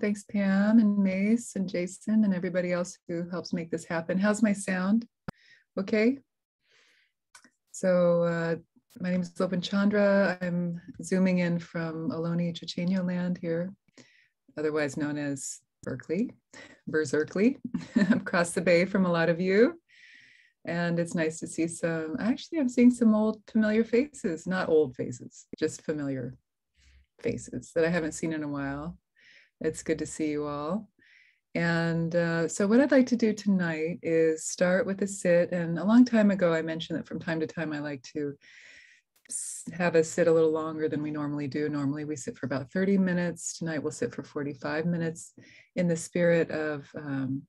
Thanks, Pam and Mace and Jason and everybody else who helps make this happen. How's my sound? Okay. So uh, my name is Lopön Chandra. I'm zooming in from Ohlone, Chochenyo land here, otherwise known as Berkeley, Berserkly, across the bay from a lot of you. And it's nice to see some, actually, I'm seeing some old familiar faces, not old faces, just familiar faces that I haven't seen in a while. It's good to see you all. And uh, so, what I'd like to do tonight is start with a sit. And a long time ago, I mentioned that from time to time, I like to have us sit a little longer than we normally do. Normally, we sit for about 30 minutes. Tonight, we'll sit for 45 minutes in the spirit of um,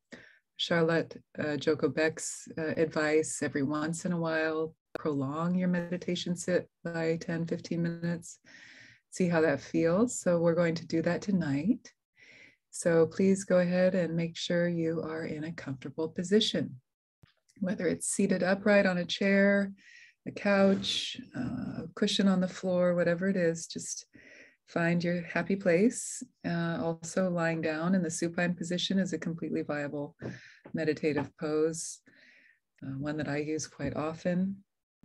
Charlotte uh, Joko Beck's uh, advice every once in a while. Prolong your meditation sit by 10, 15 minutes. See how that feels. So, we're going to do that tonight. So please go ahead and make sure you are in a comfortable position, whether it's seated upright on a chair, a couch, uh, a cushion on the floor, whatever it is, just find your happy place. Uh, also, lying down in the supine position is a completely viable meditative pose, uh, one that I use quite often.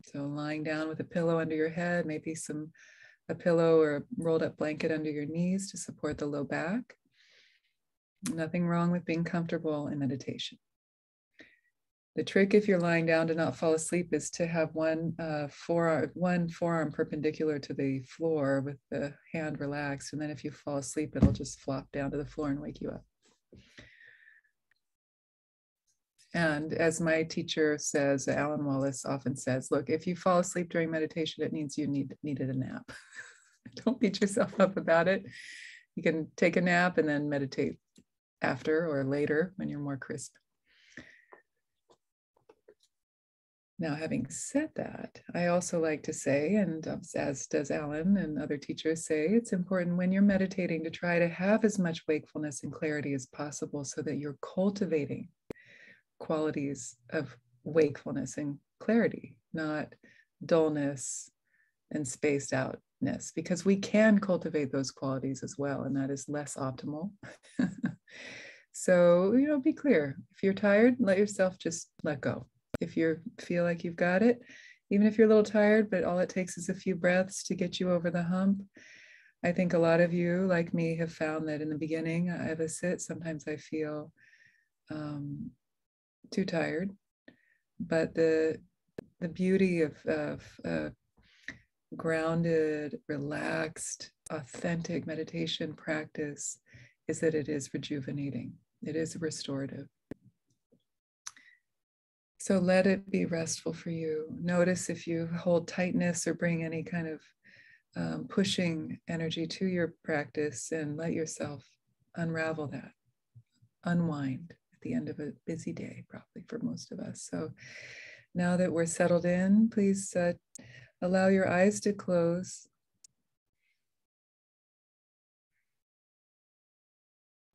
So, lying down with a pillow under your head, maybe some a pillow or a rolled up blanket under your knees to support the low back. Nothing wrong with being comfortable in meditation. The trick, if you're lying down to not fall asleep, is to have one uh, forearm, one forearm perpendicular to the floor with the hand relaxed, and then if you fall asleep, it'll just flop down to the floor and wake you up. And as my teacher says, Alan Wallace often says, look, if you fall asleep during meditation, it means you need needed a nap. Don't beat yourself up about it. You can take a nap and then meditate after or later when you're more crisp. Now, having said that, I also like to say, and um, as does Alan and other teachers say, it's important when you're meditating to try to have as much wakefulness and clarity as possible so that you're cultivating qualities of wakefulness and clarity, not dullness and spaced outness, because we can cultivate those qualities as well, and that is less optimal. so, you know, be clear. If you're tired, let yourself just let go. If you feel like you've got it, even if you're a little tired, but all it takes is a few breaths to get you over the hump. I think a lot of you, like me, have found that in the beginning of a sit, sometimes I feel um, too tired. But the the beauty of, of uh, grounded, relaxed, authentic meditation practice is that it is rejuvenating, it is restorative. So let it be restful for you. Notice if you hold tightness or bring any kind of um, pushing energy to your practice and let yourself unravel that, unwind at the end of a busy day, probably for most of us. So now that we're settled in, please uh, allow your eyes to close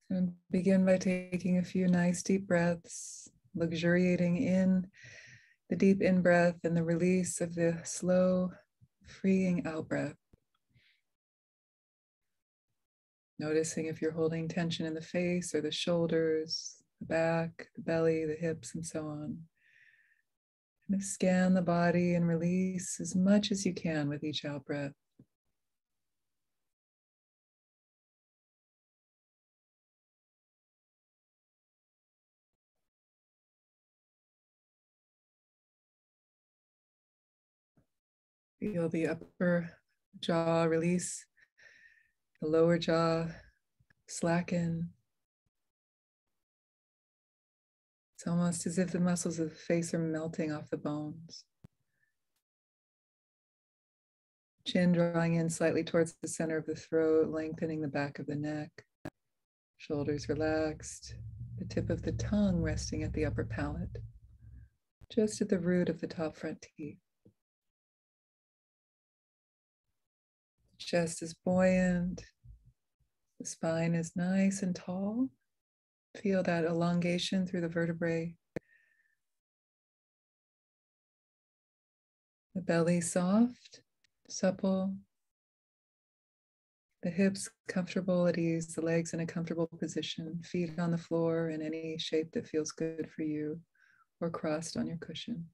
And begin by taking a few nice deep breaths, luxuriating in the deep in breath and the release of the slow, freeing out breath. Noticing if you're holding tension in the face or the shoulders, the back, the belly, the hips, and so on. And scan the body and release as much as you can with each out breath. Feel the upper jaw release, the lower jaw slacken. It's almost as if the muscles of the face are melting off the bones. Chin drawing in slightly towards the center of the throat, lengthening the back of the neck. Shoulders relaxed, the tip of the tongue resting at the upper palate, just at the root of the top front teeth. Chest is buoyant. The spine is nice and tall. Feel that elongation through the vertebrae. The belly soft, supple. The hips comfortable at ease, the legs in a comfortable position, feet on the floor in any shape that feels good for you, or crossed on your cushion.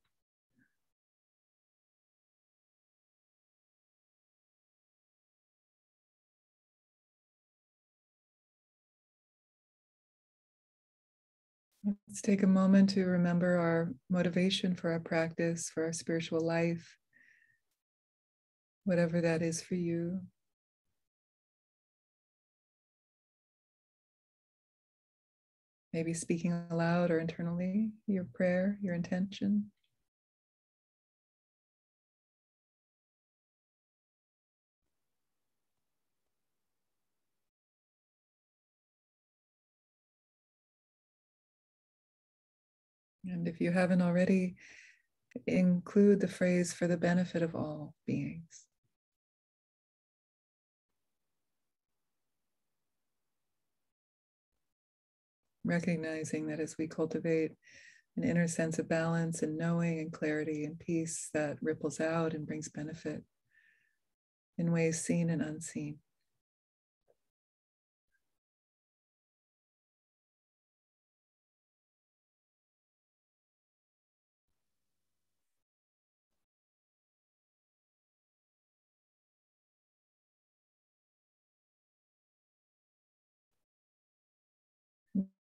Let's take a moment to remember our motivation for our practice, for our spiritual life, whatever that is for you. Maybe speaking aloud or internally your prayer, your intention. And if you haven't already, include the phrase for the benefit of all beings. Recognizing that as we cultivate an inner sense of balance and knowing and clarity and peace that ripples out and brings benefit in ways seen and unseen.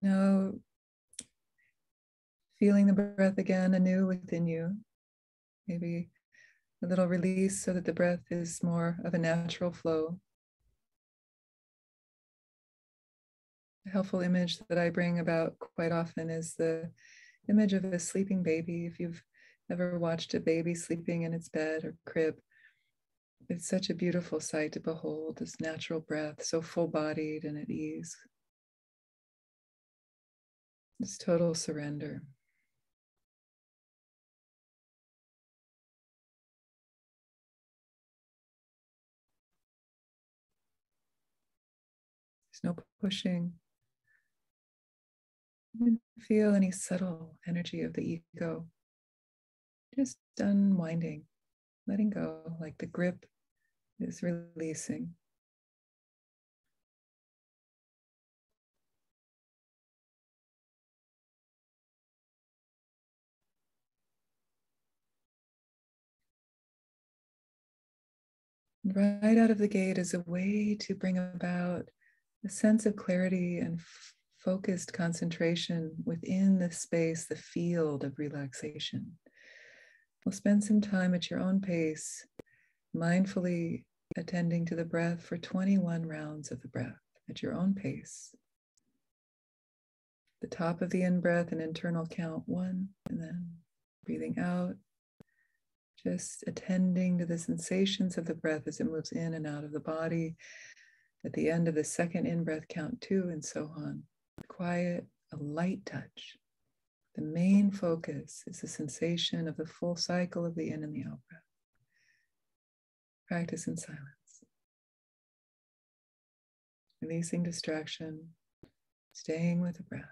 Now, feeling the breath again anew within you. Maybe a little release so that the breath is more of a natural flow. A helpful image that I bring about quite often is the image of a sleeping baby. If you've ever watched a baby sleeping in its bed or crib, it's such a beautiful sight to behold this natural breath, so full bodied and at ease. It's total surrender. There's no pushing. Feel any subtle energy of the ego. Just unwinding, letting go, like the grip is releasing. Right out of the gate is a way to bring about a sense of clarity and f- focused concentration within the space, the field of relaxation. We'll spend some time at your own pace, mindfully attending to the breath for 21 rounds of the breath at your own pace. The top of the in breath, an internal count one, and then breathing out just attending to the sensations of the breath as it moves in and out of the body. At the end of the second in breath, count two, and so on. Quiet, a light touch. The main focus is the sensation of the full cycle of the in and the out breath. Practice in silence. Releasing distraction, staying with the breath.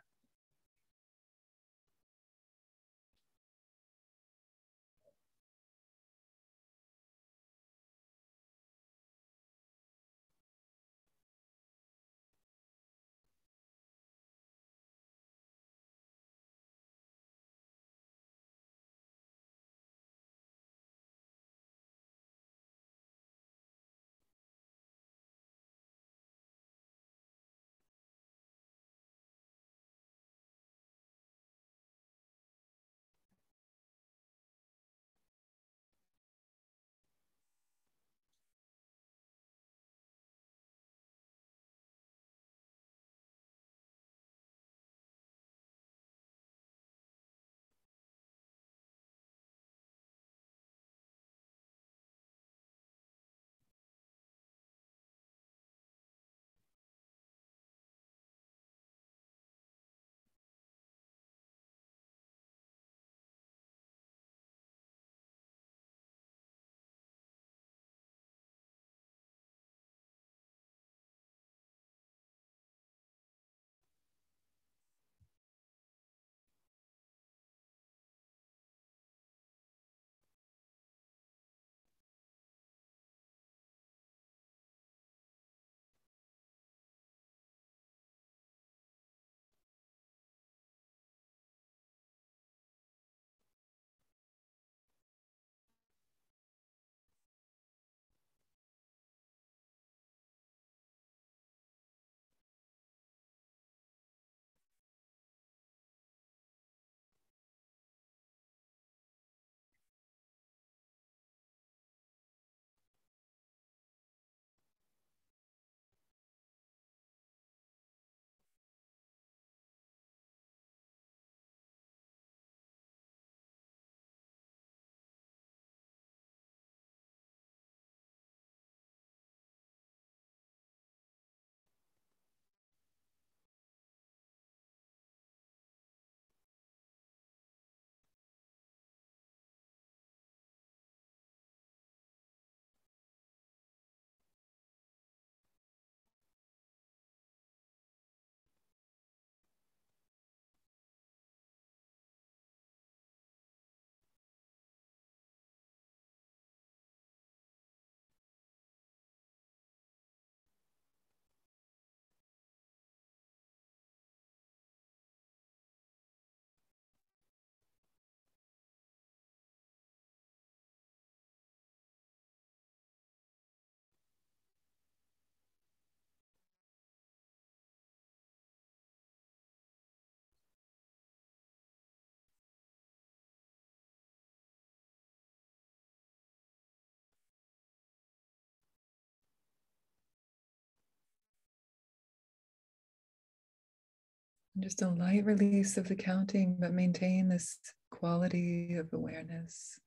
Just a light release of the counting, but maintain this quality of awareness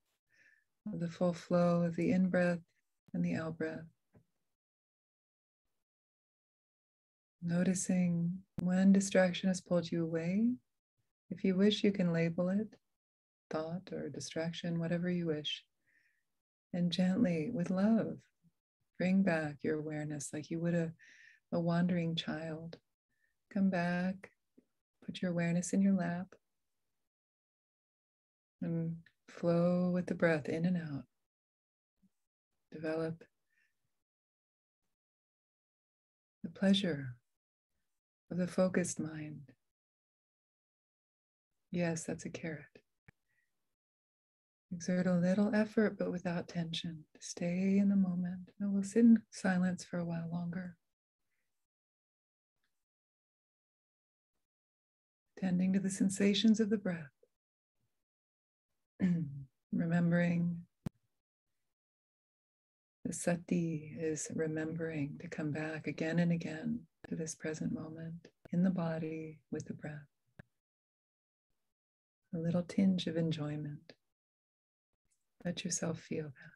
of the full flow of the in breath and the out breath. Noticing when distraction has pulled you away. If you wish, you can label it thought or distraction, whatever you wish. And gently, with love, bring back your awareness like you would a, a wandering child. Come back, put your awareness in your lap, and flow with the breath in and out. Develop the pleasure of the focused mind. Yes, that's a carrot. Exert a little effort, but without tension. Stay in the moment. And we'll sit in silence for a while longer. Tending to the sensations of the breath. Remembering the sati is remembering to come back again and again to this present moment in the body with the breath. A little tinge of enjoyment. Let yourself feel that.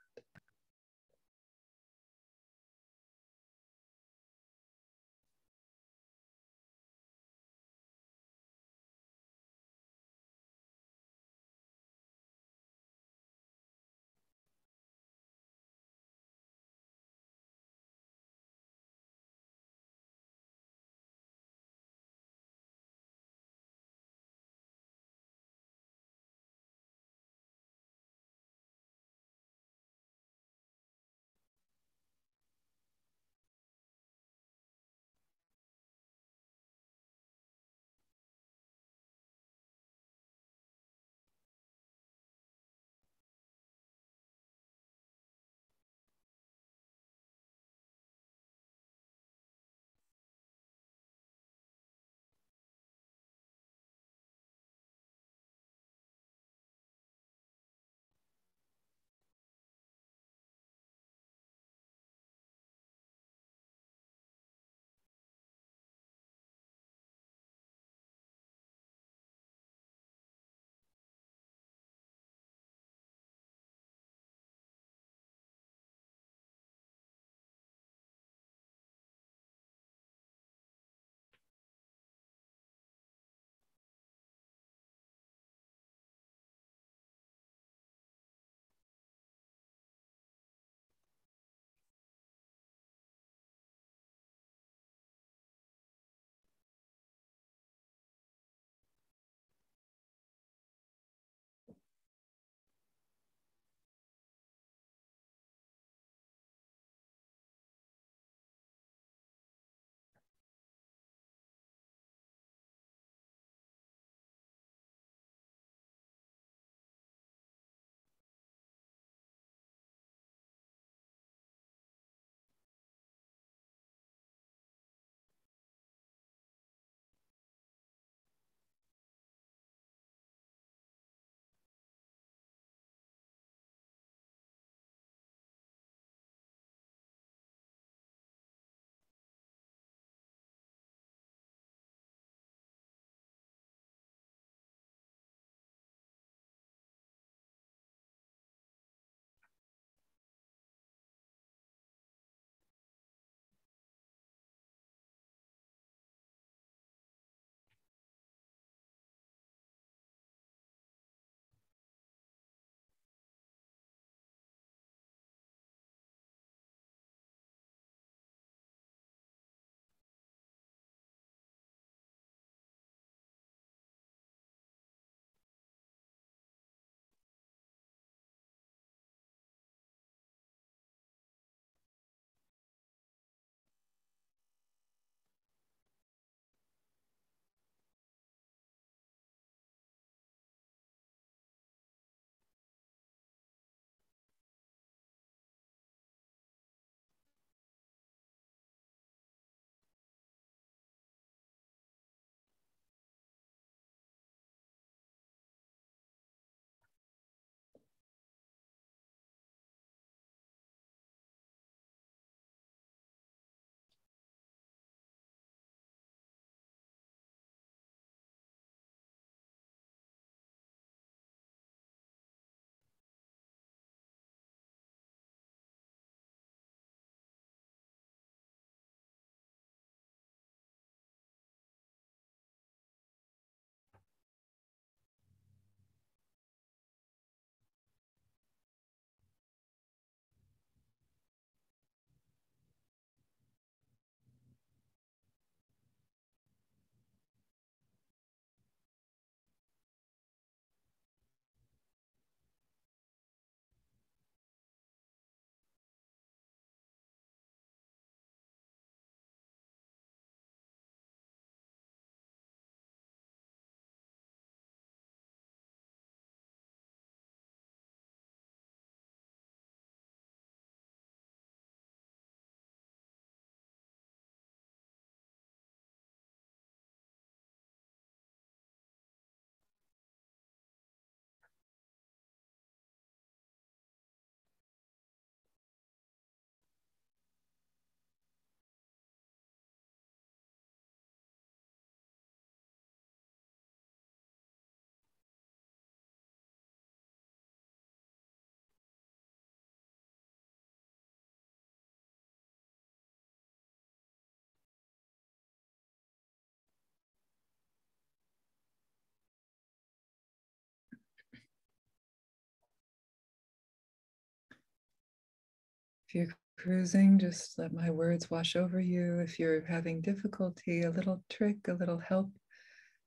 If you're cruising, just let my words wash over you. If you're having difficulty, a little trick, a little help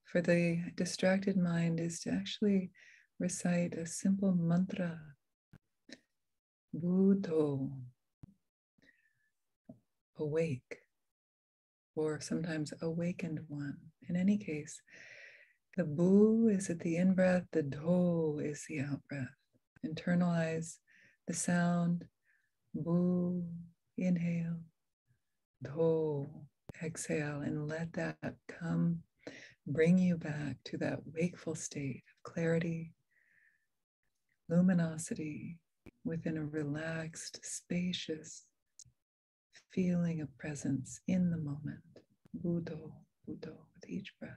for the distracted mind is to actually recite a simple mantra. Buddho, awake, or sometimes awakened one. In any case, the bu is at the in breath, the do is the out breath. Internalize the sound, bu, inhale, do, exhale, and let that come, bring you back to that wakeful state of clarity, luminosity within a relaxed, spacious feeling of presence in the moment. Buddho, Buddho, with each breath.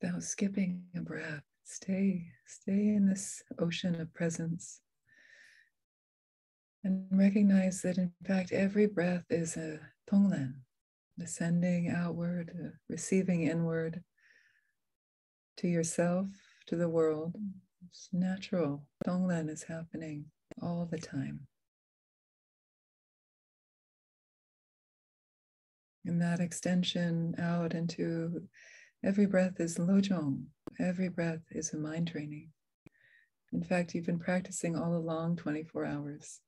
Without skipping a breath. Stay, stay in this ocean of presence. And recognize that, in fact, every breath is a tonglen, ascending outward, receiving inward to yourself, to the world. It's natural. Tonglen is happening all the time. And that extension out into every breath is lojong. Every breath is a mind training. In fact, you've been practicing all along 24 hours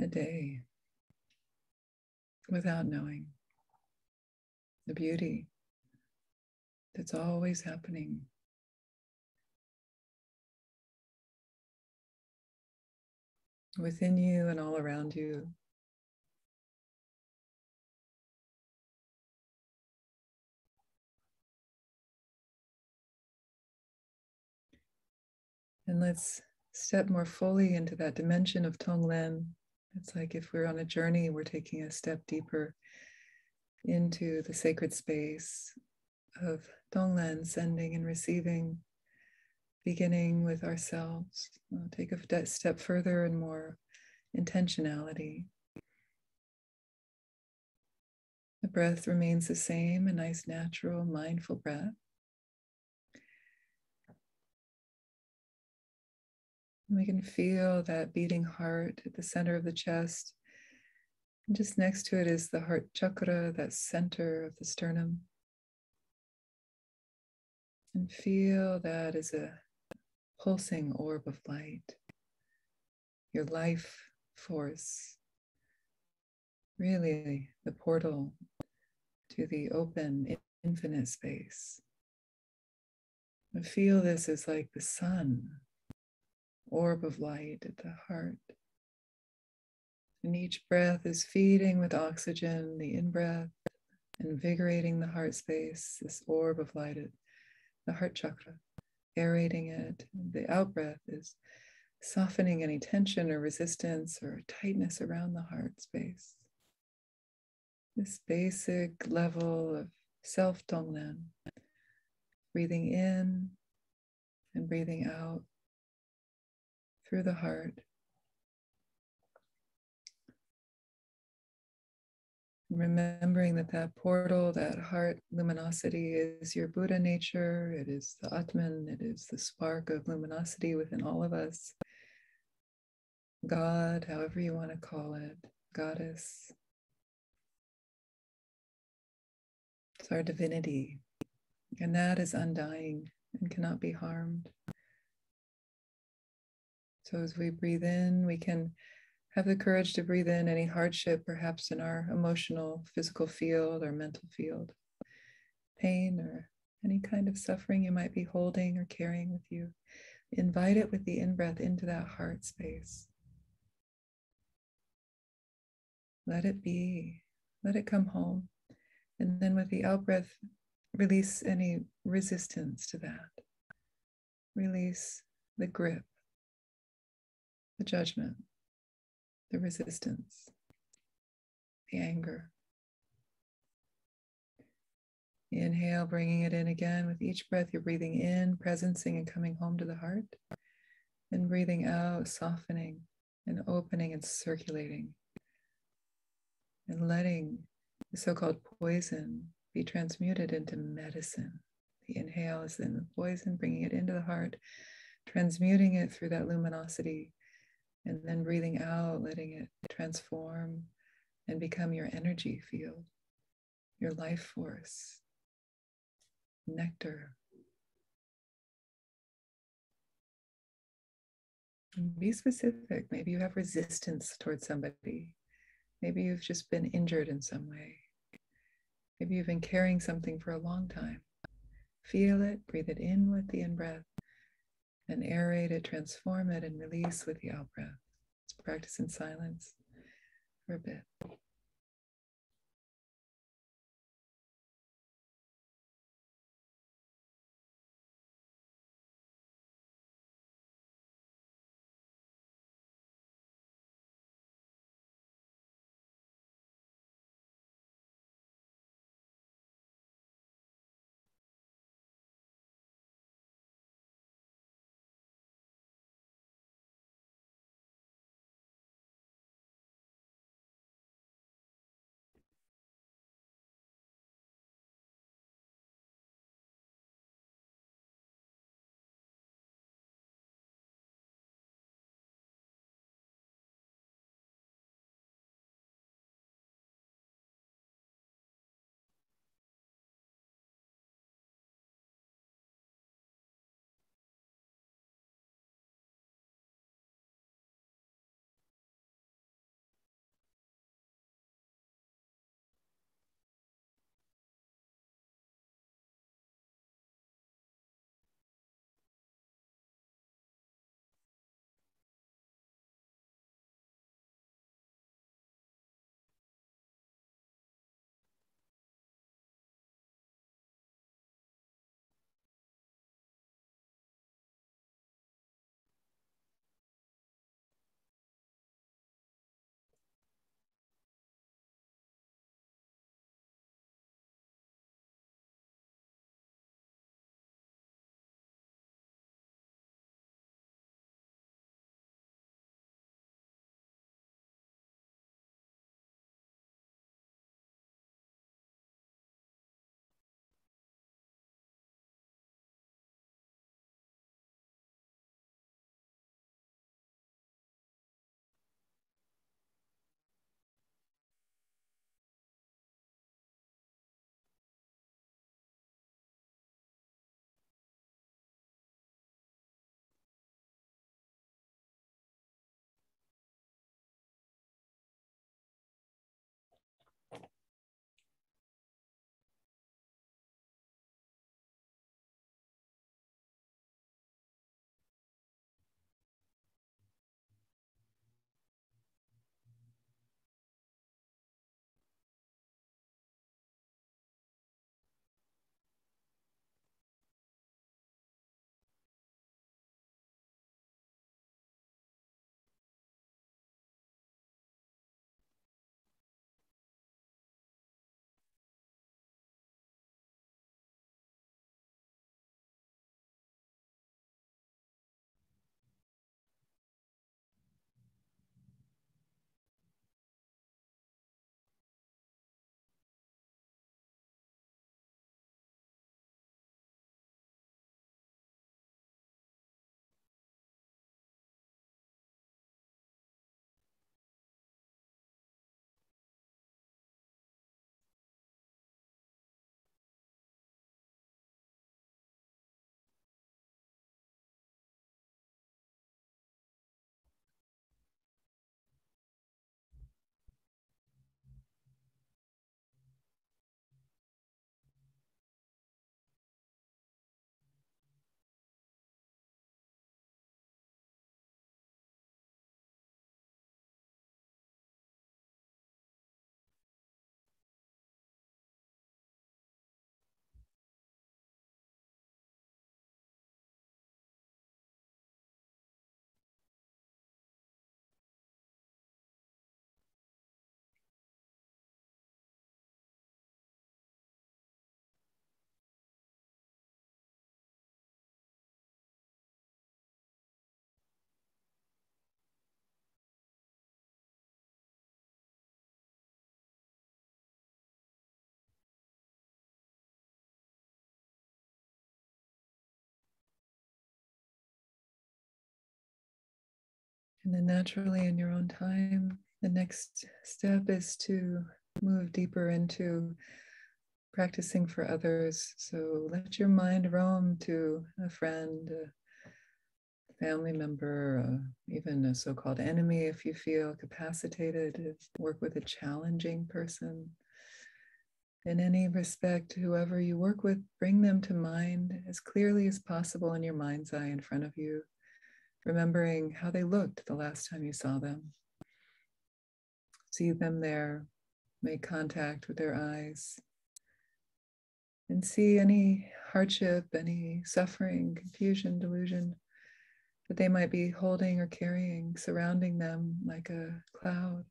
a day without knowing the beauty that's always happening. Within you and all around you. And let's step more fully into that dimension of Tonglen. It's like if we're on a journey, we're taking a step deeper into the sacred space of Tonglen, sending and receiving, beginning with ourselves. We'll take a step further and more intentionality. The breath remains the same, a nice, natural, mindful breath. We can feel that beating heart at the center of the chest. And just next to it is the heart chakra, that center of the sternum. And feel that as a pulsing orb of light, your life force, really the portal to the open, infinite space. And feel this as like the sun orb of light at the heart. And each breath is feeding with oxygen, the in breath, invigorating the heart space, this orb of light at the heart chakra, aerating it. The out breath is softening any tension or resistance or tightness around the heart space. This basic level of self tonglen, breathing in and breathing out through the heart. Remembering that that portal, that heart luminosity is your Buddha nature, it is the Atman, it is the spark of luminosity within all of us. God, however you want to call it, goddess. It's our divinity, and that is undying and cannot be harmed. So as we breathe in, we can have the courage to breathe in any hardship, perhaps in our emotional, physical field or mental field, pain or any kind of suffering you might be holding or carrying with you. Invite it with the in breath into that heart space. Let it be, let it come home. And then with the out breath, release any resistance to that. Release the grip the judgment, the resistance, the anger. Inhale, bringing it in again. With each breath, you're breathing in, presencing and coming home to the heart. And breathing out, softening and opening and circulating. And letting the so called poison be transmuted into medicine. The inhale is in the poison, bringing it into the heart, transmuting it through that luminosity and then breathing out, letting it transform and become your energy field, your life force, nectar. Be specific. Maybe you have resistance towards somebody. Maybe you've just been injured in some way. Maybe you've been carrying something for a long time. Feel it, breathe it in with the in breath, and aerate it, transform it, and release with the out breath. Let's practice in silence for a bit. And then naturally, in your own time, the next step is to move deeper into practicing for others. So let your mind roam to a friend, a family member, even a so called enemy if you feel capacitated to work with a challenging person. In any respect, whoever you work with, bring them to mind as clearly as possible in your mind's eye in front of you, remembering how they looked the last time you saw them. See them there, make contact with their eyes, and see any hardship, any suffering, confusion, delusion that they might be holding or carrying, surrounding them like a cloud.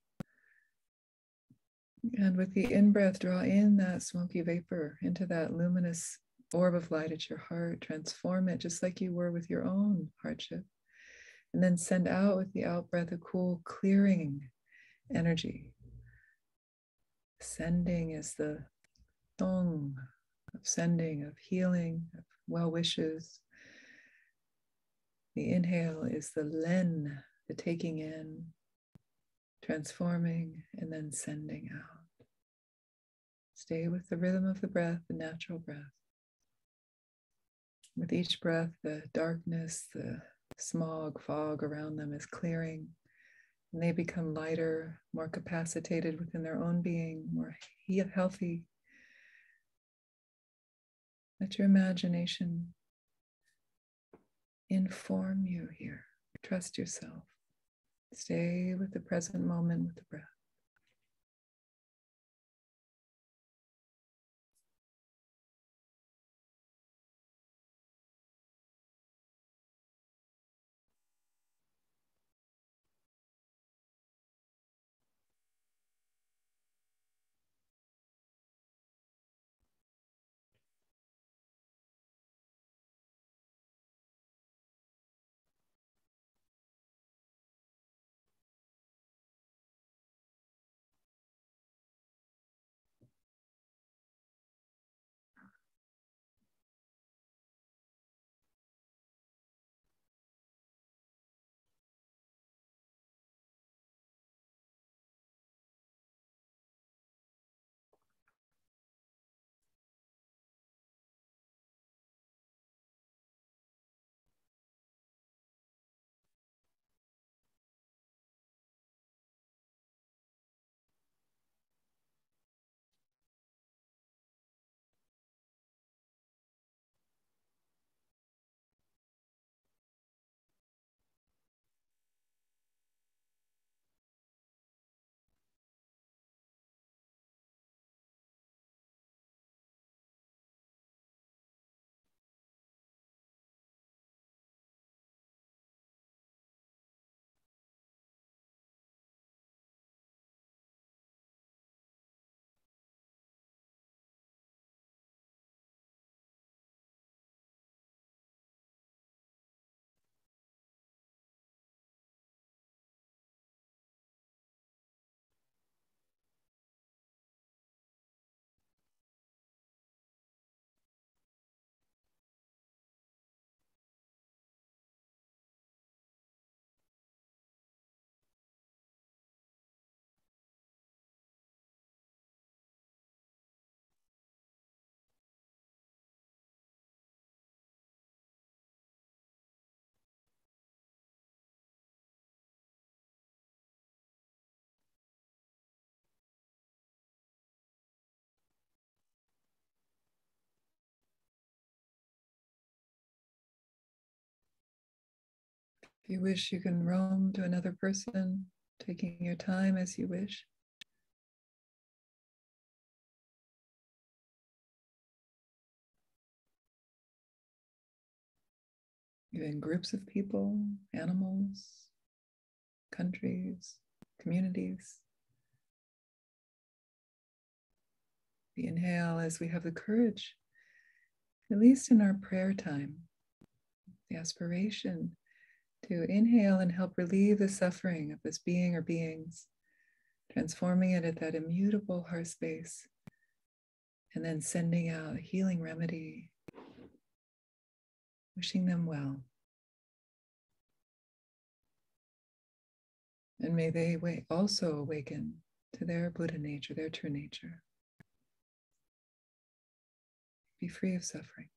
And with the in breath, draw in that smoky vapor into that luminous orb of light at your heart. Transform it just like you were with your own hardship. And then send out with the out breath a cool, clearing energy. Sending is the tong of sending, of healing, of well wishes. The inhale is the len, the taking in, transforming, and then sending out. Stay with the rhythm of the breath, the natural breath. With each breath, the darkness, the smog, fog around them is clearing, and they become lighter, more capacitated within their own being, more healthy, let your imagination inform you here. Trust yourself. Stay with the present moment with the breath. If you wish, you can roam to another person, taking your time as you wish. Even groups of people, animals, countries, communities. We inhale as we have the courage, at least in our prayer time, the aspiration to inhale and help relieve the suffering of this being or beings, transforming it at that immutable heart space, and then sending out a healing remedy, wishing them well. And may they also awaken to their Buddha nature, their true nature. Be free of suffering.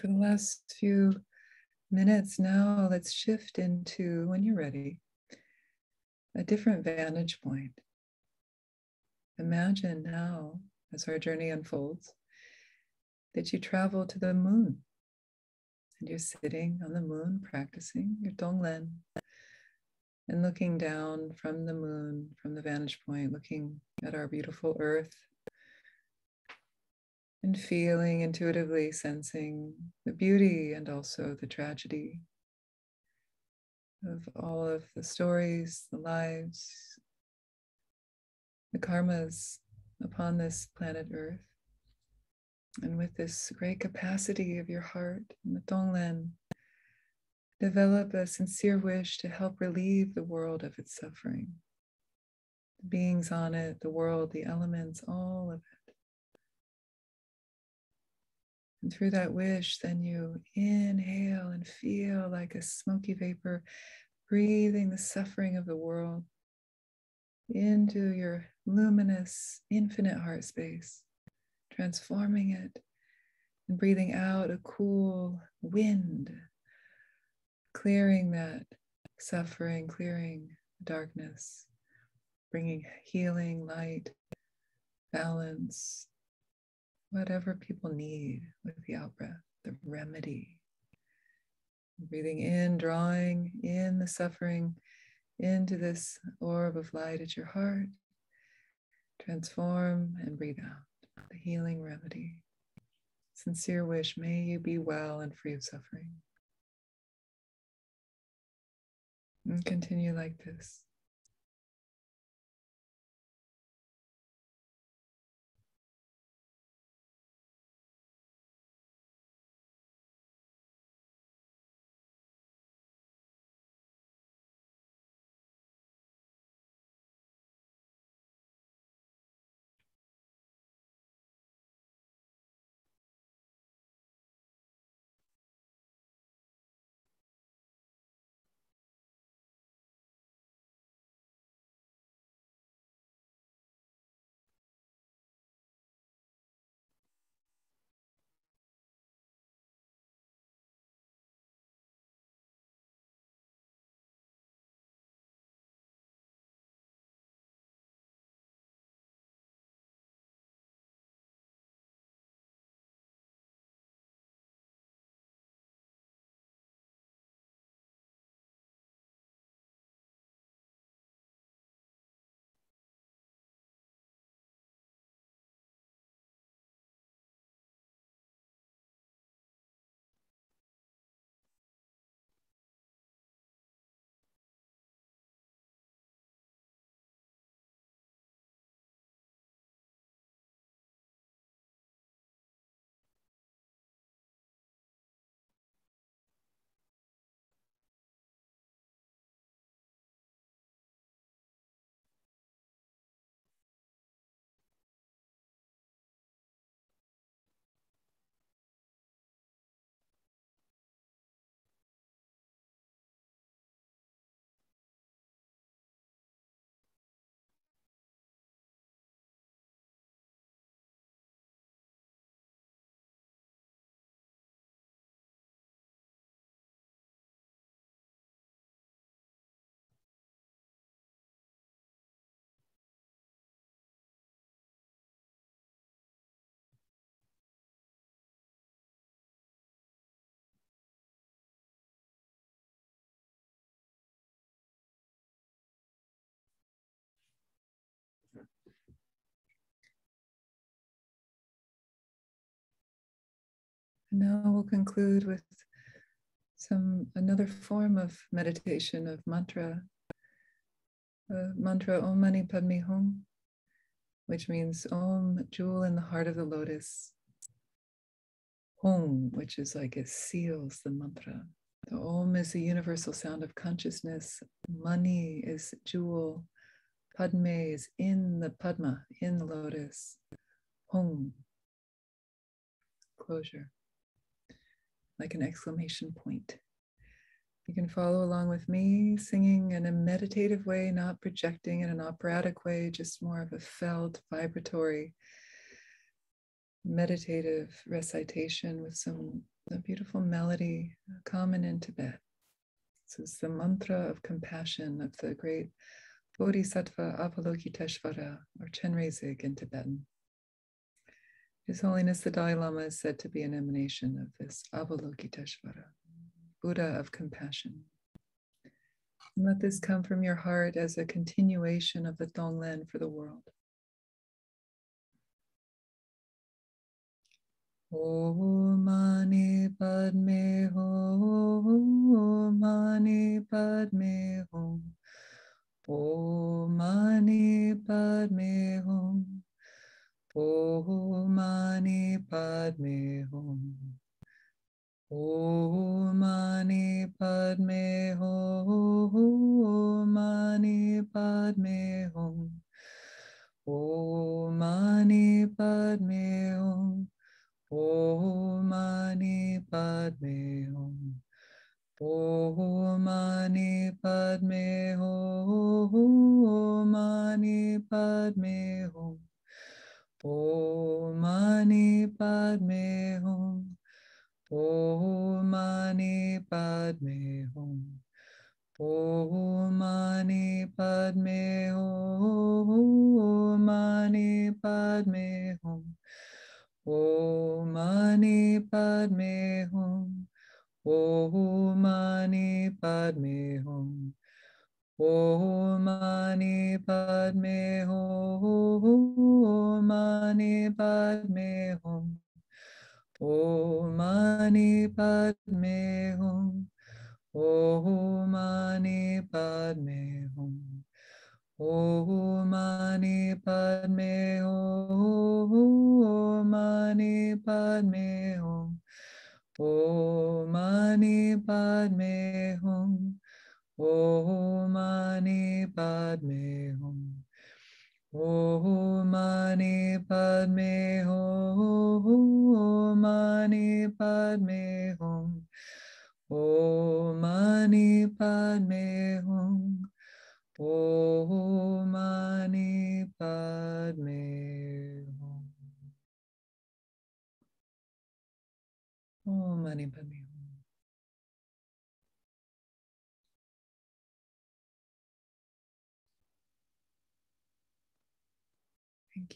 For the last few minutes now, let's shift into, when you're ready, a different vantage point. Imagine now, as our journey unfolds, that you travel to the moon and you're sitting on the moon practicing your Tonglen and looking down from the moon, from the vantage point, looking at our beautiful earth and feeling intuitively sensing the beauty and also the tragedy of all of the stories, the lives, the karmas upon this planet Earth. And with this great capacity of your heart and the Tonglen, develop a sincere wish to help relieve the world of its suffering. The beings on it, the world, the elements, all of it. And through that wish, then you inhale and feel like a smoky vapor, breathing the suffering of the world into your luminous, infinite heart space, transforming it and breathing out a cool wind, clearing that suffering, clearing the darkness, bringing healing, light, balance, whatever people need with the out breath, the remedy. Breathing in, drawing in the suffering into this orb of light at your heart. Transform and breathe out the healing remedy. Sincere wish, may you be well and free of suffering. And continue like this. And now we'll conclude with some another form of meditation of mantra. Uh, mantra Om Mani Padme Hum, which means Om, jewel in the heart of the lotus. Hum, which is like it seals the mantra. The Om is the universal sound of consciousness. Mani is jewel. Padme is in the Padma, in the lotus. Hum, closure like an exclamation point. You can follow along with me, singing in a meditative way, not projecting in an operatic way, just more of a felt, vibratory, meditative recitation with some a beautiful melody common in Tibet. This is the mantra of compassion of the great Bodhisattva Avalokiteshvara, or Chenrezig in Tibetan. His Holiness the Dalai Lama is said to be an emanation of this Avalokiteshvara, Buddha of compassion. And let this come from your heart as a continuation of the Tonglen for the world. Om Mani Padme Hum, Mani Padme Hum, Om Mani Padme Hum. Mani Padme Hum. Om Mani Padme Hum. Mani Padme Hum. Om Mani Padme Hum. Om Mani Padme Hum. Om Mani Padme Hum. Mani Padme Hum. Om Mani Padme Hum. Om Mani Padme Hum. Om Mani Padme Hum. Mani Padme Hum. Om Mani Padme Hum. Om Mani Padme Hum. Om Mani Padme Hum. Mani Padme Hum. Om Mani Padme Hum. Om Mani Padme Hum. Om Mani Padme Hum. Mani Padme Hum. Om Mani Padme Hum. Om Mani Padme Hum. Om Mani Padme Hum. Mani Padme Hum. Om Mani Padme Hum. Om Mani Padme Hum. Om Mani Padme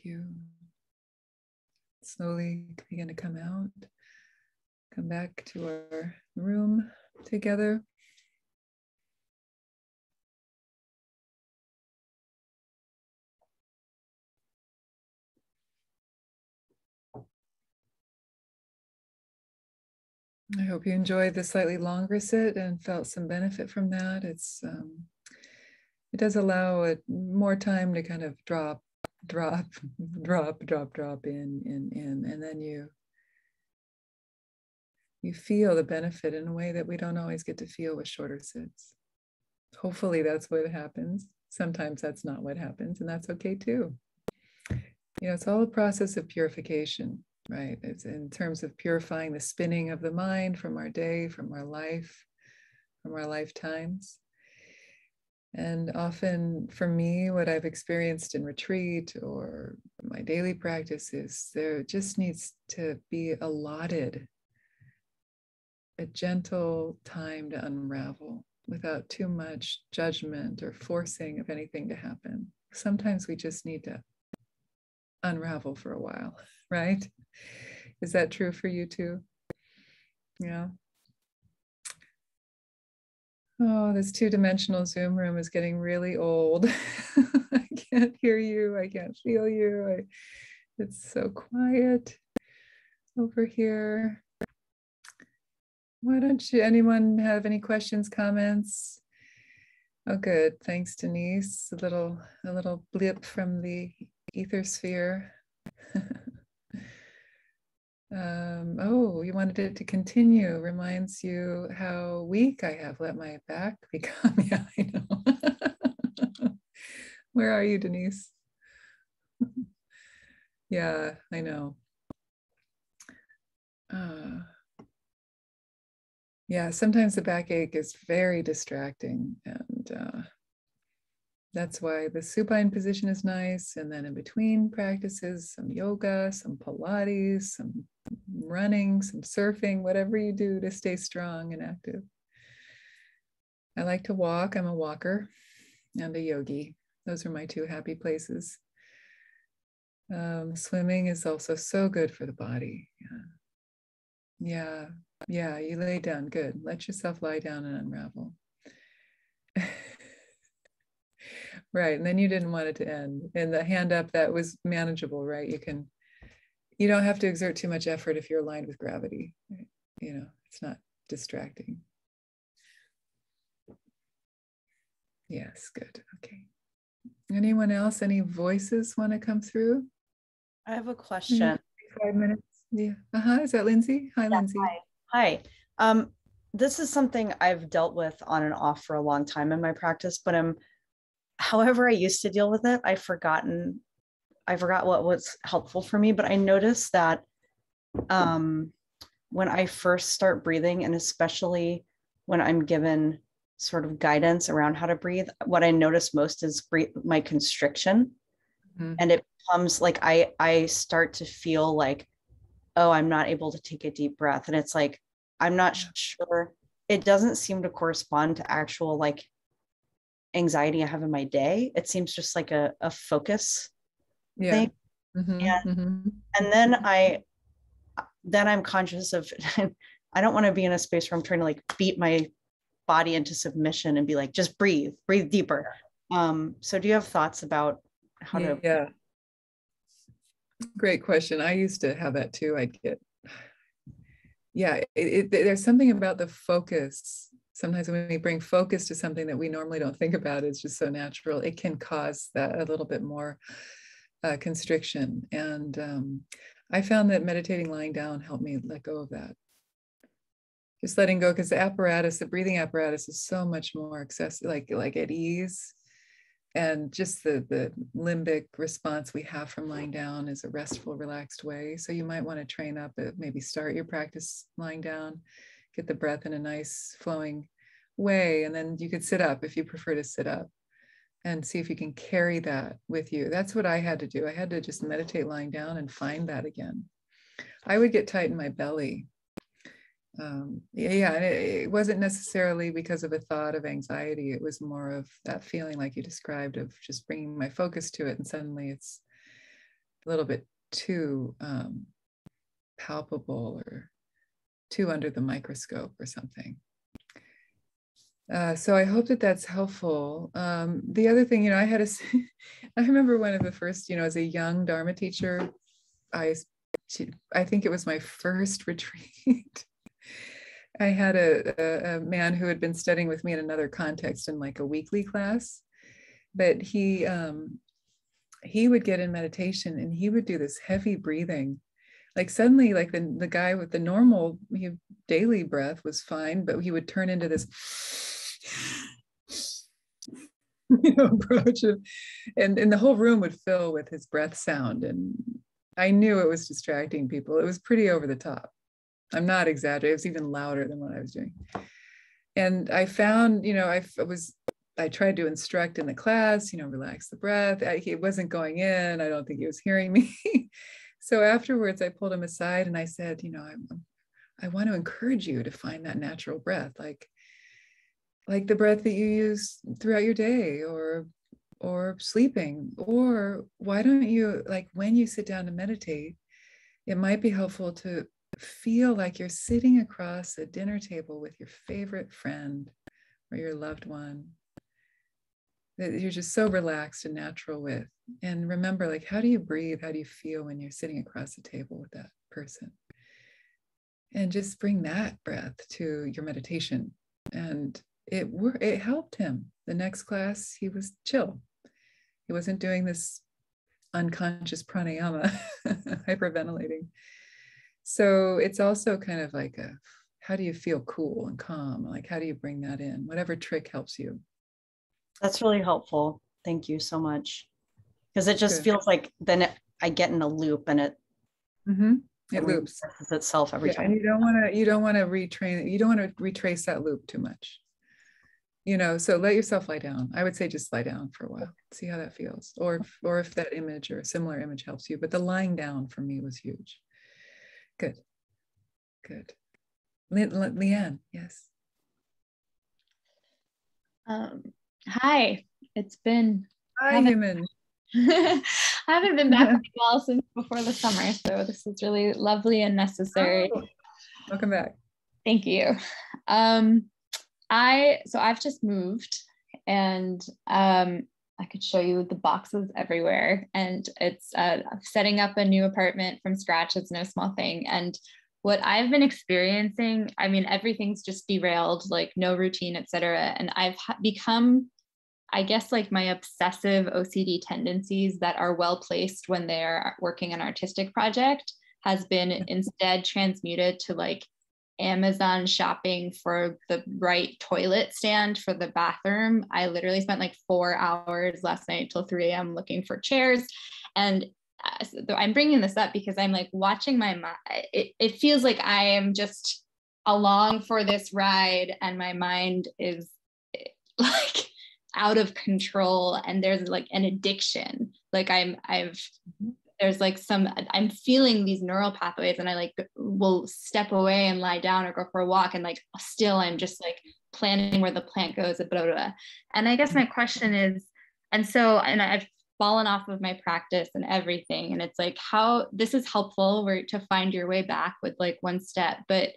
you. Slowly begin to come out, come back to our room together. I hope you enjoyed the slightly longer sit and felt some benefit from that. It's um, it does allow it more time to kind of drop drop, drop, drop, drop in, in, in, and then you you feel the benefit in a way that we don't always get to feel with shorter sits. Hopefully that's what happens. Sometimes that's not what happens, and that's okay too. You know, it's all a process of purification, right? It's in terms of purifying the spinning of the mind from our day, from our life, from our lifetimes. And often for me, what I've experienced in retreat or my daily practice is there just needs to be allotted a gentle time to unravel without too much judgment or forcing of anything to happen. Sometimes we just need to unravel for a while, right? Is that true for you too? Yeah. Oh, this two dimensional Zoom room is getting really old. I can't hear you. I can't feel you. I, it's so quiet over here. Why don't you, anyone have any questions, comments? Oh, good. Thanks, Denise. A little, a little blip from the ether sphere. um, oh, you wanted it to continue. Reminds you how weak I have let my back become. Yeah, I know. Where are you, Denise? yeah, I know. Uh, yeah, sometimes the backache is very distracting. And uh, that's why the supine position is nice. And then in between practices, some yoga, some Pilates, some running, some surfing, whatever you do to stay strong and active. I like to walk. I'm a walker and a yogi. Those are my two happy places. Um, swimming is also so good for the body. Yeah. yeah, yeah, you lay down. Good. Let yourself lie down and unravel. right. And then you didn't want it to end. And the hand up that was manageable, right? You can, you don't have to exert too much effort if you're aligned with gravity. Right? You know, it's not distracting. Yes, good. Okay. Anyone else? Any voices want to come through? I have a question. Five minutes. Yeah. Uh huh. Is that Lindsay? Hi, yeah, Lindsay. Hi. Hi. Um, this is something I've dealt with on and off for a long time in my practice, but I'm, however, I used to deal with it, I've forgotten, I forgot what was helpful for me, but I noticed that um, when I first start breathing, and especially when I'm given sort of guidance around how to breathe, what I notice most is breathe, my constriction. Mm-hmm. And it becomes like I I start to feel like, oh, I'm not able to take a deep breath. And it's like, I'm not sure. It doesn't seem to correspond to actual like anxiety I have in my day. It seems just like a, a focus yeah. thing. Mm-hmm, and, mm-hmm. and then I then I'm conscious of I don't want to be in a space where I'm trying to like beat my body into submission and be like, just breathe, breathe deeper. Um, so do you have thoughts about how to yeah great question i used to have that too i'd get yeah, it, it, there's something about the focus. Sometimes when we bring focus to something that we normally don't think about, it's just so natural. It can cause that a little bit more uh, constriction. And um, I found that meditating lying down helped me let go of that. Just letting go, because the apparatus, the breathing apparatus, is so much more accessible, like like at ease and just the the limbic response we have from lying down is a restful relaxed way so you might want to train up maybe start your practice lying down get the breath in a nice flowing way and then you could sit up if you prefer to sit up and see if you can carry that with you. That's what i had to do. I had to just meditate lying down and find that again. I would get tight in my belly. Um, yeah, and it, it, wasn't necessarily because of a thought of anxiety. It was more of that feeling, like you described, of just bringing my focus to it, and suddenly it's a little bit too um, palpable or too under the microscope or something. Uh, so I hope that that's helpful. Um, the other thing, you know, I had a, I remember one of the first, you know, as a young Dharma teacher, I, I think it was my first retreat. I had a, a, a, man who had been studying with me in another context in like a weekly class, but he um, he would get in meditation and he would do this heavy breathing. Like suddenly, like the, the guy with the normal he, daily breath was fine, but he would turn into this you know, approach of, and, and the whole room would fill with his breath sound. And I knew it was distracting people. It was pretty over the top. I'm not exaggerating. It was even louder than what I was doing. And I found, you know, I was, I tried to instruct in the class, you know, relax the breath. I, he wasn't going in. I don't think he was hearing me. so afterwards, I pulled him aside and I said, you know, I'm, I want to encourage you to find that natural breath, like, like the breath that you use throughout your day or or sleeping or why don't you like when you sit down to meditate it might be helpful to feel like you're sitting across a dinner table with your favorite friend or your loved one that you're just so relaxed and natural with. And remember, like, how do you breathe? How do you feel when you're sitting across the table with that person? And just bring that breath to your meditation. And it it helped him. The next class, he was chill. He wasn't doing this unconscious pranayama, hyperventilating. So it's also kind of like a how do you feel cool and calm? Like, how do you bring that in? Whatever trick helps you. That's really helpful. Thank you so much. Because it just Good. feels like then it, I get in a loop and it mm-hmm. it loops itself every yeah, time. And you don't want to you don't want to retrain you don't want to retrace that loop too much. You know, so let yourself lie down. I would say just lie down for a while. See how that feels. Or or if that image or a similar image helps you. But the lying down for me was huge. Good. Good. Le- Le- Leanne, yes. Um, hi, it's been. Hi, human. I haven't been back well since before the summer, so this is really lovely and necessary. Oh, welcome back. Thank you. Um, I so I've just moved, and um, I could show you the boxes everywhere, and it's uh, setting up a new apartment from scratch. It's no small thing, and what I've been experiencing, I mean, everything's just derailed, like no routine, etc. And I've become, I guess, like my obsessive OCD tendencies that are well placed when they're working an artistic project has been instead transmuted to like Amazon shopping for the right toilet stand for the bathroom. I literally spent like four hours last night till 3 a.m. looking for chairs. And uh, I'm bringing this up because I'm like watching my mind. It, it feels like I am just along for this ride and my mind is like out of control and there's like an addiction. Like I'm, I've, mm-hmm. there's like some, I'm feeling these neural pathways and I like will step away and lie down or go for a walk and like still I'm just like planning where the plant goes, blah, blah, blah. And I guess my question is, and so, and I've fallen off of my practice and everything and it's like how this is helpful where to find your way back with like one step but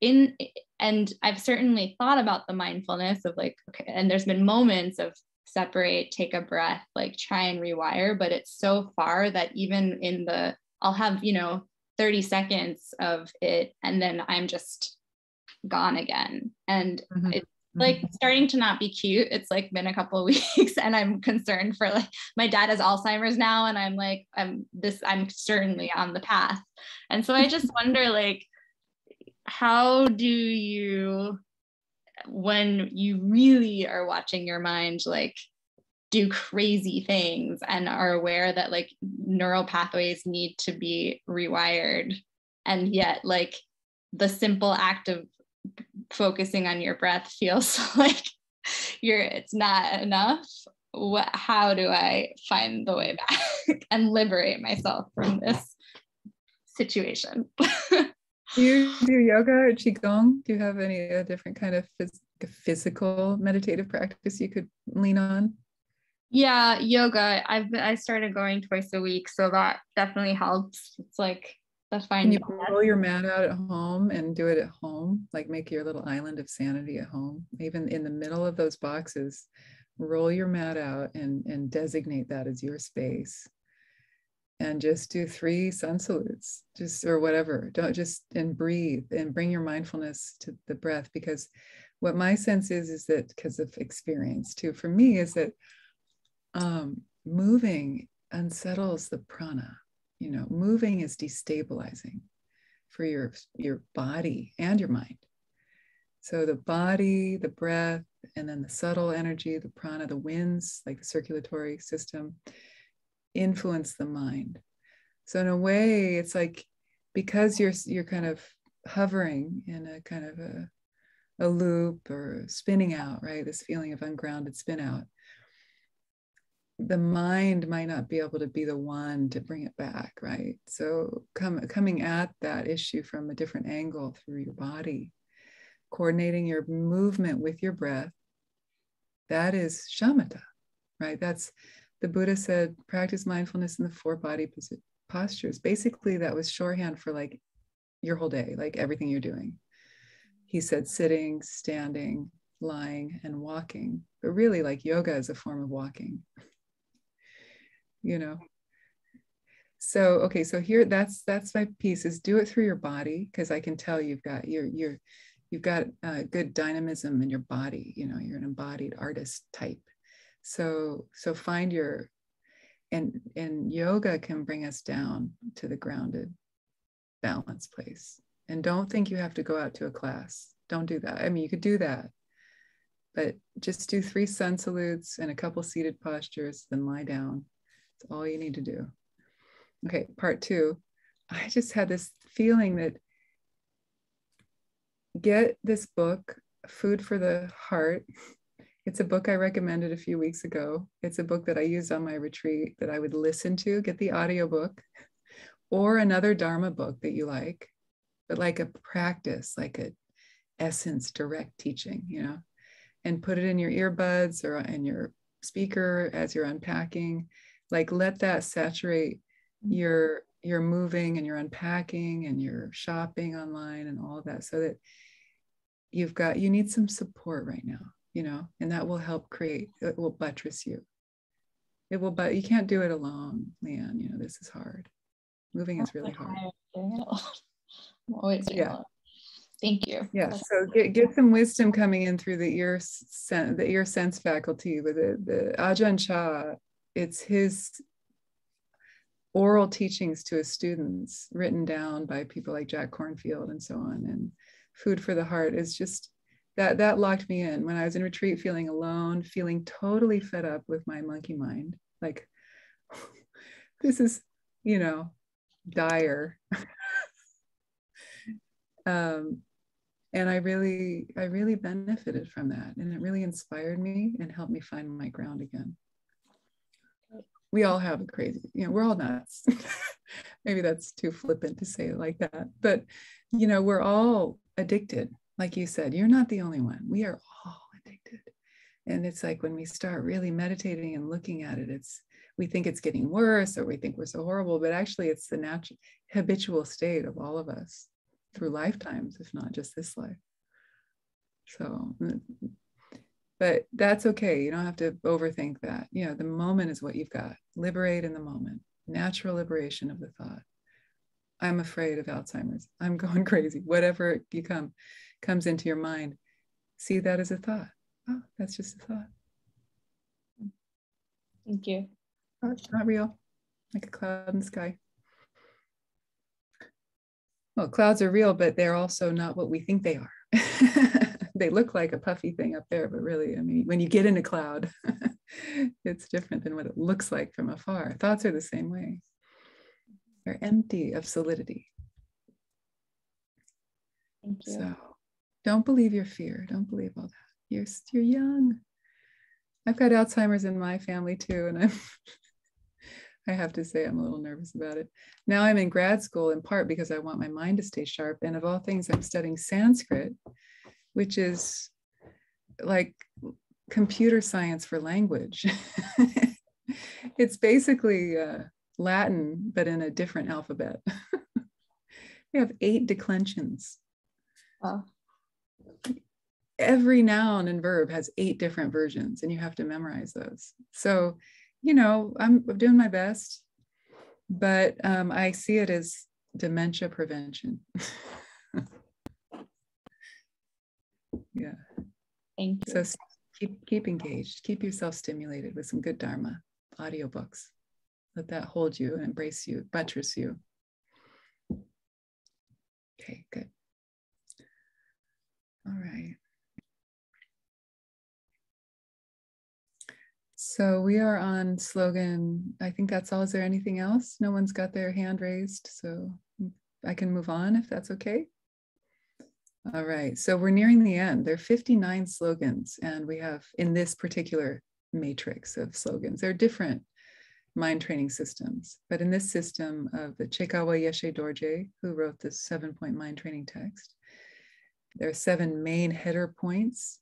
in and i've certainly thought about the mindfulness of like okay and there's been moments of separate take a breath like try and rewire but it's so far that even in the i'll have you know 30 seconds of it and then i'm just gone again and mm-hmm. it, like mm-hmm. starting to not be cute. It's like been a couple of weeks and I'm concerned for like my dad has Alzheimer's now and I'm like I'm this I'm certainly on the path. And so I just wonder like how do you when you really are watching your mind like do crazy things and are aware that like neural pathways need to be rewired and yet like the simple act of focusing on your breath feels like you're it's not enough what how do i find the way back and liberate myself from this situation do you do yoga or qigong do you have any uh, different kind of phys- physical meditative practice you could lean on yeah yoga i've i started going twice a week so that definitely helps it's like that's fine. Can you roll your mat out at home and do it at home? Like make your little island of sanity at home. Even in the middle of those boxes, roll your mat out and, and designate that as your space. And just do three sun salutes, just or whatever. Don't just and breathe and bring your mindfulness to the breath because what my sense is is that because of experience too for me is that um, moving unsettles the prana you know moving is destabilizing for your your body and your mind so the body the breath and then the subtle energy the prana the winds like the circulatory system influence the mind so in a way it's like because you're you're kind of hovering in a kind of a, a loop or spinning out right this feeling of ungrounded spin out the mind might not be able to be the one to bring it back, right? So come, coming at that issue from a different angle through your body, coordinating your movement with your breath, that is shamatha, right? That's the Buddha said, practice mindfulness in the four body postures. Basically, that was shorthand for like your whole day, like everything you're doing. He said sitting, standing, lying, and walking. But really, like yoga is a form of walking. you know. So okay, so here that's that's my piece is do it through your body because I can tell you've got your your you've got uh, good dynamism in your body. You know, you're an embodied artist type. So so find your and and yoga can bring us down to the grounded balance place. And don't think you have to go out to a class. Don't do that. I mean you could do that but just do three sun salutes and a couple seated postures then lie down. That's all you need to do. Okay part two. I just had this feeling that get this book food for the heart it's a book I recommended a few weeks ago. It's a book that I used on my retreat that I would listen to, get the audiobook or another Dharma book that you like, but like a practice, like a essence direct teaching, you know, and put it in your earbuds or in your speaker as you're unpacking. Like let that saturate your your moving and your unpacking and your shopping online and all of that so that you've got you need some support right now you know, and that will help create, it will buttress you. It will, but you can't do it alone, Leanne. You know, this is hard. Moving is really hard. I'm always yeah. Thank you. Yeah. So get, get some wisdom coming in through the ear sense, the ear sense faculty with the, the Ajahn Chah. It's his oral teachings to his students written down by people like Jack Kornfield and so on. And food for the heart is just that that locked me in when I was in retreat, feeling alone, feeling totally fed up with my monkey mind. Like, this is, you know, dire. um, and I really, I really benefited from that, and it really inspired me and helped me find my ground again. We all have a crazy, you know, we're all nuts. Maybe that's too flippant to say it like that, but you know, we're all addicted like you said, you're not the only one. We are all addicted. And it's like when we start really meditating and looking at it, it's we think it's getting worse or we think we're so horrible, but actually it's the natural habitual state of all of us through lifetimes, if not just this life. So, mm, but that's okay. You don't have to overthink that. You know, the moment is what you've got. Liberate in the moment, natural liberation of the thought. I'm afraid of Alzheimer's. I'm going crazy, whatever you come comes into your mind, see that as a thought. Oh, that's just a thought. Thank you. Oh, it's not real, like a cloud in the sky. Well, clouds are real, but they're also not what we think they are. they look like a puffy thing up there, but really, I mean, when you get in a cloud, it's different than what it looks like from afar. Thoughts are the same way. They're empty of solidity. Thank you. So don't believe your fear. Don't believe all that. You're you're young. I've got Alzheimer's in my family too, and I'm I have to say I'm a little nervous about it. Now I'm in grad school in part because I want my mind to stay sharp. And of all things, I'm studying Sanskrit, which is like computer science for language. it's basically uh, Latin, but in a different alphabet. we have eight declensions. Wow every noun and verb has eight different versions and you have to memorize those. So you know i'm doing my best but um, i see it as dementia prevention. Yeah. Thank you. So keep keep engaged. Keep yourself stimulated with some good dharma audiobooks. Let that hold you and embrace you buttress you. Okay good. All right So we are on slogan. I think that's all. Is there anything else? No one's got their hand raised, so I can move on if that's okay. All right, so we're nearing the end. There are 59 slogans, and we have in this particular matrix of slogans, there are different mind training systems. But in this system of the Chekawa Yeshe Dorje, who wrote this seven point mind training text, there are seven main header points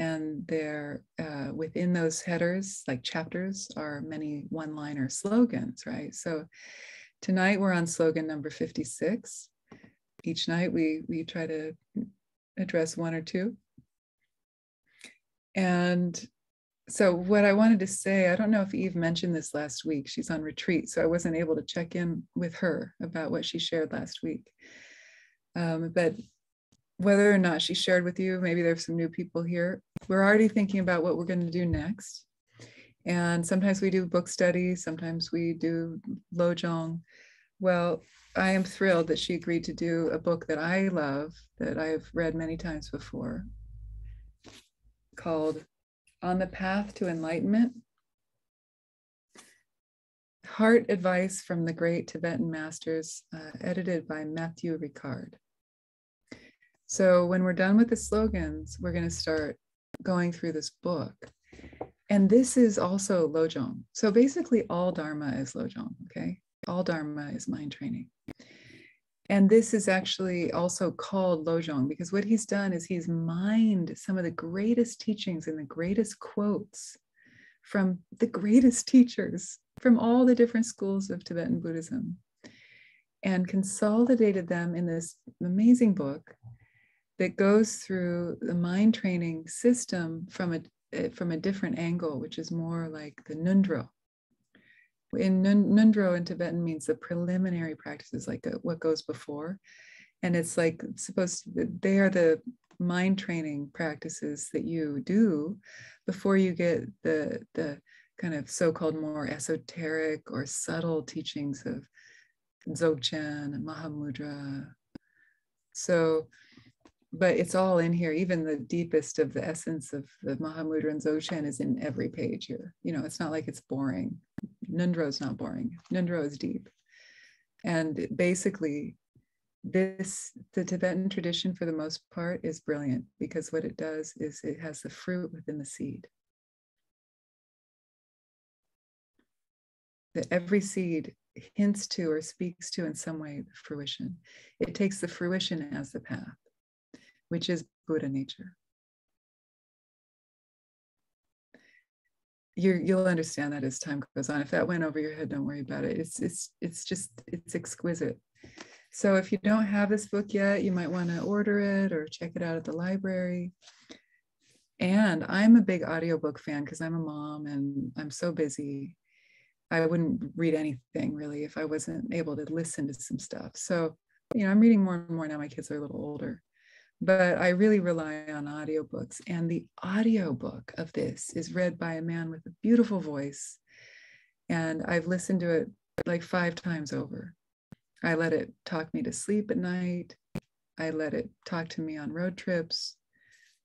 and there uh, within those headers like chapters are many one liner slogans right so tonight we're on slogan number 56 each night we we try to address one or two And so, what I wanted to say, I don't know if Eve mentioned this last week. She's on retreat, so I wasn't able to check in with her about what she shared last week. Um, but whether or not she shared with you, maybe there's some new people here. We're already thinking about what we're going to do next. And sometimes we do book studies, sometimes we do Lojong. Well, I am thrilled that she agreed to do a book that I love, that I've read many times before, called On the Path to Enlightenment Heart Advice from the Great Tibetan Masters, uh, edited by Matthieu Ricard. So when we're done with the slogans, we're going to start going through this book. And this is also Lojong. So basically, all Dharma is Lojong, okay? All Dharma is mind training. And this is actually also called Lojong because what he's done is he's mined some of the greatest teachings and the greatest quotes from the greatest teachers from all the different schools of Tibetan Buddhism and consolidated them in this amazing book that goes through the mind training system from a eh, from a different angle, which is more like the ngöndro. In ngöndro in Tibetan means the preliminary practices, like uh, what goes before, and it's like supposed to, they are the mind training practices that you do before you get the the kind of so-called more esoteric or subtle teachings of Dzogchen and Mahamudra. So but it's all in here. Even the deepest of the essence of the Mahamudra and Dzogchen is in every page here. You know, it's not like it's boring. Ngöndro is not boring. Ngöndro is deep. And basically, this the Tibetan tradition for the most part is brilliant because what it does is it has the fruit within the seed. That every seed hints to or speaks to in some way the fruition. It takes the fruition as the path which is Buddha nature. you you'll understand that as time goes on. If that went over your head, don't worry about it. It's it's it's just it's exquisite. So if you don't have this book yet, you might want to order it or check it out at the library. And I'm a big audiobook fan because I'm a mom and I'm so busy. I wouldn't read anything really if I wasn't able to listen to some stuff. So, you know, I'm reading more and more now. My kids are a little older but I really rely on audiobooks. And the audiobook of this is read by a man with a beautiful voice. And I've listened to it like five times over. I let it talk me to sleep at night. I let it talk to me on road trips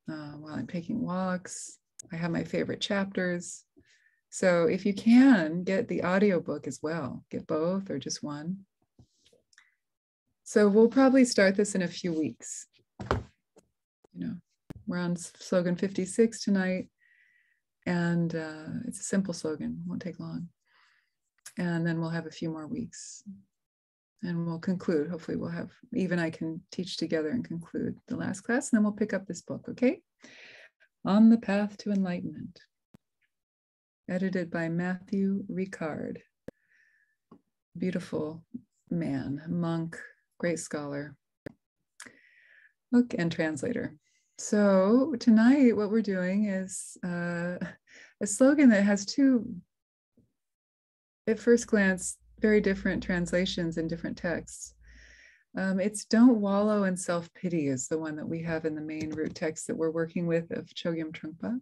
uh, while I'm taking walks. I have my favorite chapters. So if you can, get the audiobook as well. Get both or just one. So we'll probably start this in a few weeks you know, we're on slogan 56 tonight, and uh, it's a simple slogan, won't take long. And then we'll have a few more weeks and we'll conclude. Hopefully, we'll have even I can teach together and conclude the last class, and then we'll pick up this book, okay? On the Path to Enlightenment, edited by Matthieu Ricard. Beautiful man, monk, great scholar, book and translator. So tonight, what we're doing is uh, a slogan that has two, at first glance, very different translations in different texts. Um, it's don't wallow in self pity is the one that we have in the main root text that we're working with of Chogyam Trungpa.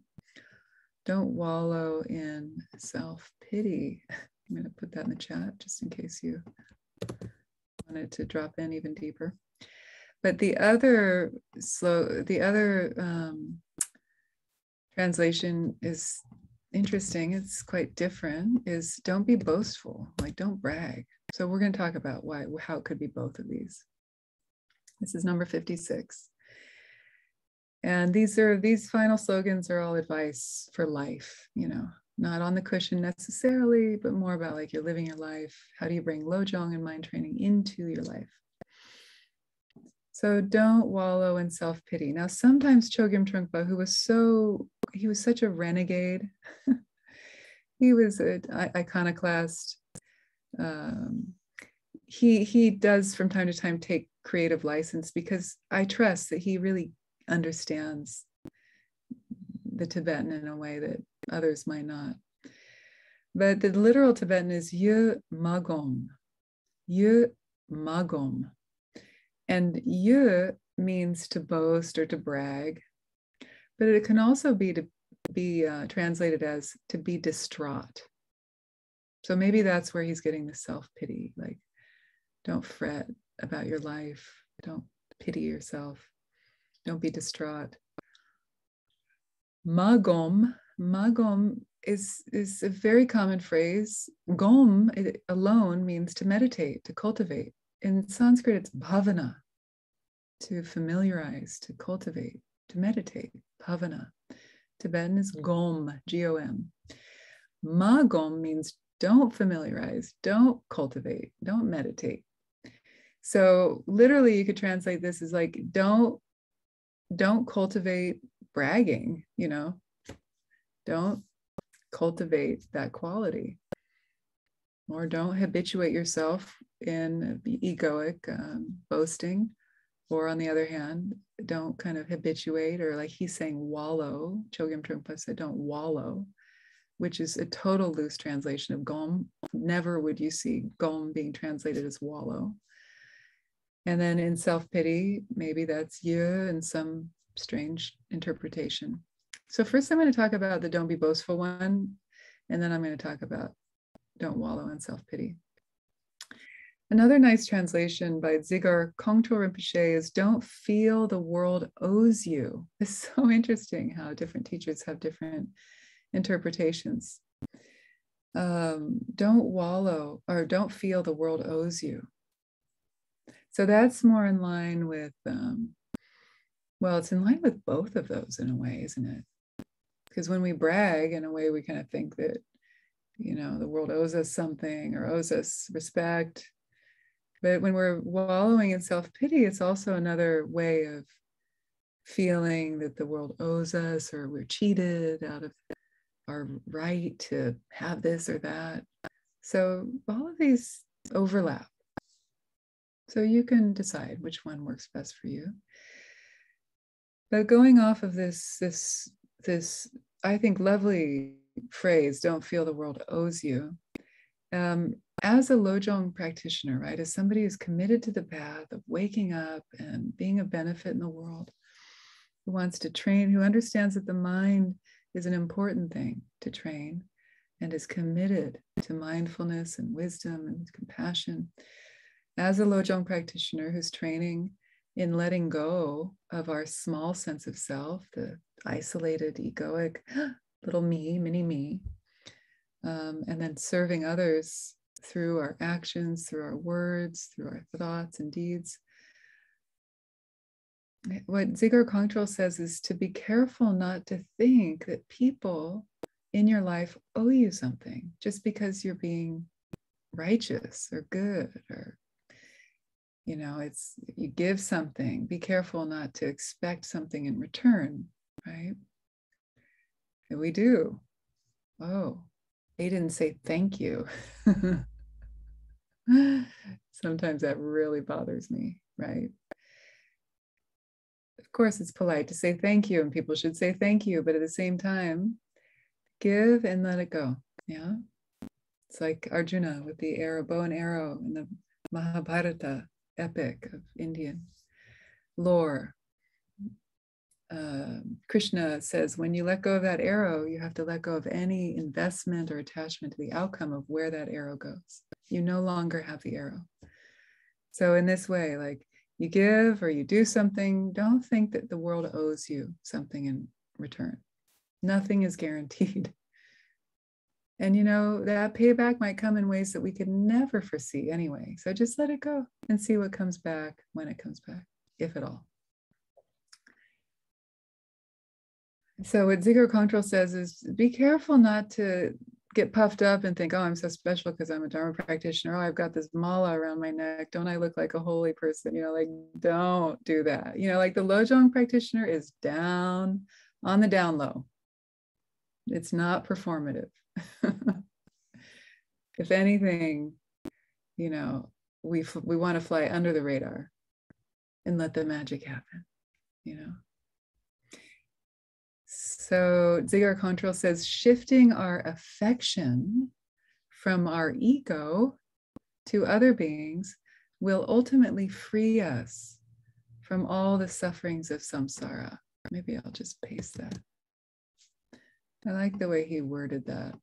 Don't wallow in self pity. I'm going to put that in the chat just in case you wanted to drop in even deeper. But the other slow, the other um, translation is interesting. It's quite different. Is don't be boastful, like don't brag. So we're going to talk about why, how it could be both of these. This is number 56. And these are these final slogans are all advice for life, you know, not on the cushion necessarily, but more about like you're living your life. How do you bring Lojong and mind training into your life? So don't wallow in self pity. Now, sometimes Chogyam Trungpa, who was so, he was such a renegade, he was an iconoclast. Um, he he does from time to time take creative license because I trust that he really understands the Tibetan in a way that others might not. But the literal Tibetan is Ye Magom. Ye Magom. And Ye means to boast or to brag, but it can also be to be uh, translated as to be distraught. So maybe that's where he's getting the self pity. Like, don't fret about your life. Don't pity yourself. Don't be distraught. Magom, magom is, is a very common phrase. Gom alone means to meditate, to cultivate. In Sanskrit, it's bhavana, to familiarize, to cultivate, to meditate, bhavana. Tibetan is hmm. gom, G O M. Magom means don't familiarize, don't cultivate, don't meditate. So literally you could translate this as like don't don't cultivate bragging, you know. Don't cultivate that quality. Or don't habituate yourself in the egoic um, boasting. Or on the other hand, don't kind of habituate or like he's saying wallow. Chogyam Trungpa said don't wallow, which is a total loose translation of gom. Never would you see gom being translated as wallow. And then in self pity, maybe that's you in some strange interpretation. So, first, I'm going to talk about the don't be boastful one, and then I'm going to talk about don't wallow in self pity. Another nice translation by Dzigar Kongtrul Rinpoche is don't feel the world owes you. It's so interesting how different teachers have different interpretations. Um, don't wallow or don't feel the world owes you. So that's more in line with, um, well, it's in line with both of those in a way, isn't it? Because when we brag, in a way, we kind of think that, you know, the world owes us something or owes us respect. But when we're wallowing in self pity, it's also another way of feeling that the world owes us or we're cheated out of our right to have this or that. So all of these overlap. So you can decide which one works best for you. But going off of this, this, this, I think, lovely phrase, don't feel the world owes you. Um, as a Lojong practitioner, right, as somebody who's committed to the path of waking up and being a benefit in the world, who wants to train, who understands that the mind is an important thing to train and is committed to mindfulness and wisdom and compassion, as a Lojong practitioner who's training in letting go of our small sense of self, the isolated, egoic little me, mini me, um, and then serving others through our actions, through our words, through our thoughts and deeds. What Dzigar Kongtrul says is to be careful not to think that people in your life owe you something just because you're being righteous or good or you know it's you give something. Be careful not to expect something in return right? And we do. Oh they didn't say thank you. Sometimes that really bothers me right? Of course it's polite to say thank you and people should say thank you but at the same time give and let it go yeah? It's like arjuna with the arrow bow and arrow in the mahabharata epic of Indian lore. Uh, Krishna says, when you let go of that arrow, you have to let go of any investment or attachment to the outcome of where that arrow goes. You no longer have the arrow. So, in this way, like you give or you do something, don't think that the world owes you something in return. Nothing is guaranteed. And you know, that payback might come in ways that we could never foresee anyway. So just let it go and see what comes back when it comes back, if at all. So what Dzigar Kongtrul says is be careful not to get puffed up and think, oh, I'm so special because I'm a Dharma practitioner. Oh, I've got this mala around my neck. Don't I look like a holy person? You know, like don't do that. You know, like the Lojong practitioner is down on the down low. It's not performative. if anything, you know, we we want to fly under the radar and let the magic happen, you know. So Dzigar Kongtrul says shifting our affection from our ego to other beings will ultimately free us from all the sufferings of samsara. Maybe I'll just paste that. I like the way he worded that.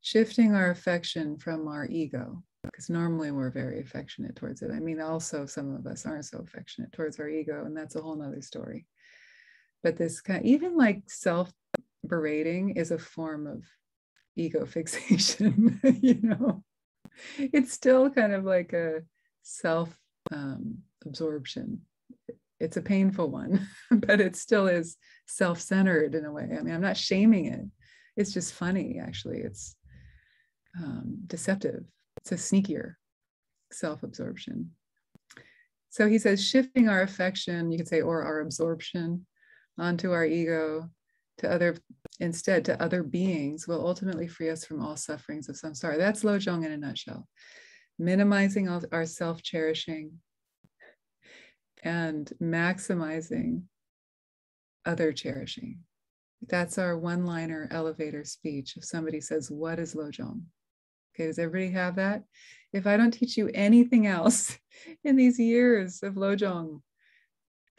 Shifting our affection from our ego, because normally we're very affectionate towards it. I mean, also some of us aren't so affectionate towards our ego, and that's a whole nother story. But this kind, even like self berating is a form of ego fixation, you know, it's still kind of like a self um, absorption. It's a painful one, but it still is self centered in a way. I mean, I'm not shaming it. It's just funny, actually. It's um, deceptive, it's a sneakier self absorption. So he says, shifting our affection, you could say, or our absorption onto our ego to other instead to other beings will ultimately free us from all sufferings of samsara. That's Lojong in a nutshell. Minimizing all our self-cherishing and maximizing other cherishing. That's our one-liner elevator speech. If somebody says, What is Lojong? Okay, does everybody have that? If I don't teach you anything else in these years of Lojong,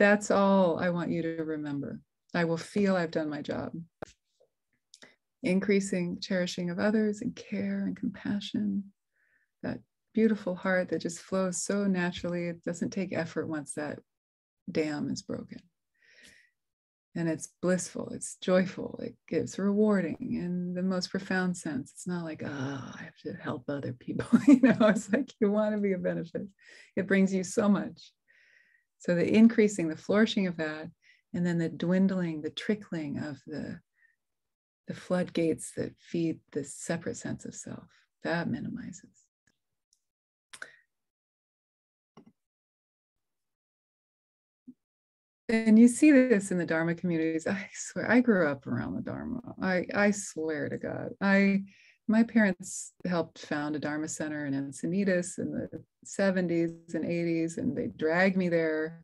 that's all I want you to remember. I will feel I've done my job. Increasing cherishing of others and care and compassion, that beautiful heart that just flows so naturally. It doesn't take effort once that dam is broken. And it's blissful, it's joyful, it gives rewarding in the most profound sense. It's not like, oh, I have to help other people. you know, it's like you want to be a benefit. It brings you so much. So the increasing, the flourishing of that and then the dwindling, the trickling of the, the floodgates that feed the separate sense of self, that minimizes. And you see this in the Dharma communities. I swear, I grew up around the Dharma. I, I swear to God. I my parents helped found a Dharma center in Encinitas in the 70s and 80s, and they dragged me there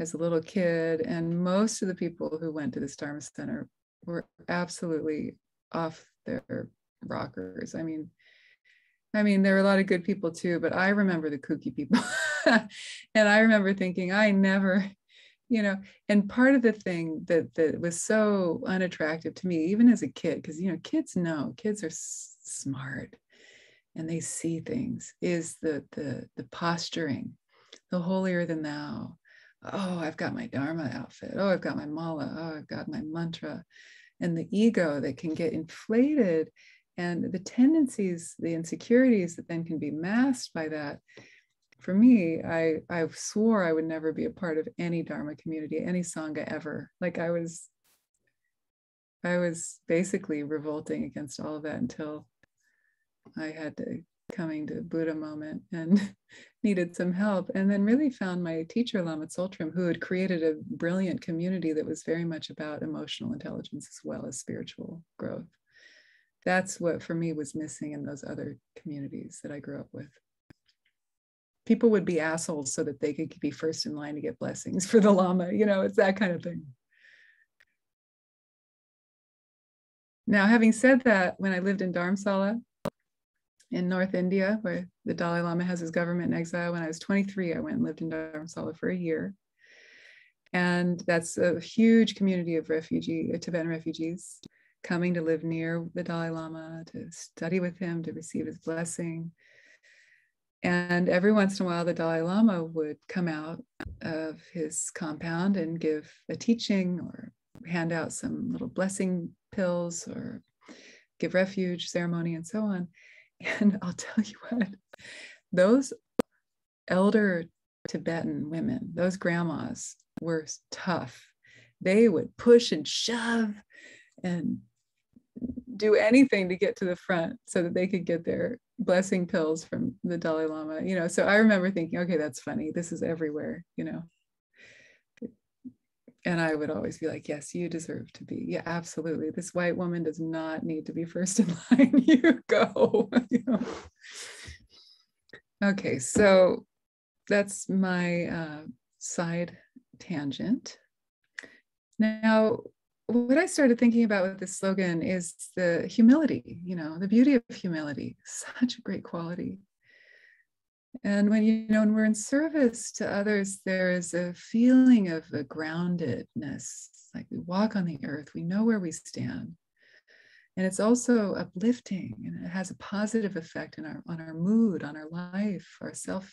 as a little kid. And most of the people who went to this Dharma Center were absolutely off their rockers. I mean, I mean, there were a lot of good people too, but I remember the kooky people. and I remember thinking, I never, you know, and part of the thing that that was so unattractive to me, even as a kid, because you know, kids know, kids are smart and they see things, is the the the posturing, the holier than thou, oh, I've got my Dharma outfit. Oh, I've got my mala. Oh, I've got my mantra. And the ego that can get inflated and the tendencies, the insecurities that then can be masked by that. For me, I, I swore I would never be a part of any Dharma community, any Sangha ever. Like I was, I was basically revolting against all of that until I had to coming to Buddha moment and needed some help. And then really found my teacher, Lama Tsultrim, who had created a brilliant community that was very much about emotional intelligence as well as spiritual growth. That's what for me was missing in those other communities that I grew up with. People would be assholes so that they could be first in line to get blessings for the Lama. You know, it's that kind of thing. Now, having said that, when I lived in Dharamsala, in North India, where the Dalai Lama has his government in exile. When I was 23, I went and lived in Dharamsala for a year. And that's a huge community of refugee, uh, Tibetan refugees coming to live near the Dalai Lama, to study with him, to receive his blessing. And every once in a while, the Dalai Lama would come out of his compound and give a teaching or hand out some little blessing pills or give refuge ceremony and so on. And I'll tell you what, those elder Tibetan women, those grandmas were tough. They would push and shove and do anything to get to the front so that they could get their blessing pills from the Dalai Lama. You know, so I remember thinking, okay, that's funny. This is everywhere, you know and I would always be like, yes, you deserve to be. Yeah, absolutely. This white woman does not need to be first in line. you go. you know? Okay, so that's my uh, side tangent. Now, what I started thinking about with this slogan is the humility, you know, the beauty of humility, such a great quality. And when you know, when we're in service to others, there is a feeling of a groundedness, like we walk on the earth, we know where we stand. And it's also uplifting and it has a positive effect in our, on our mood, on our life, our self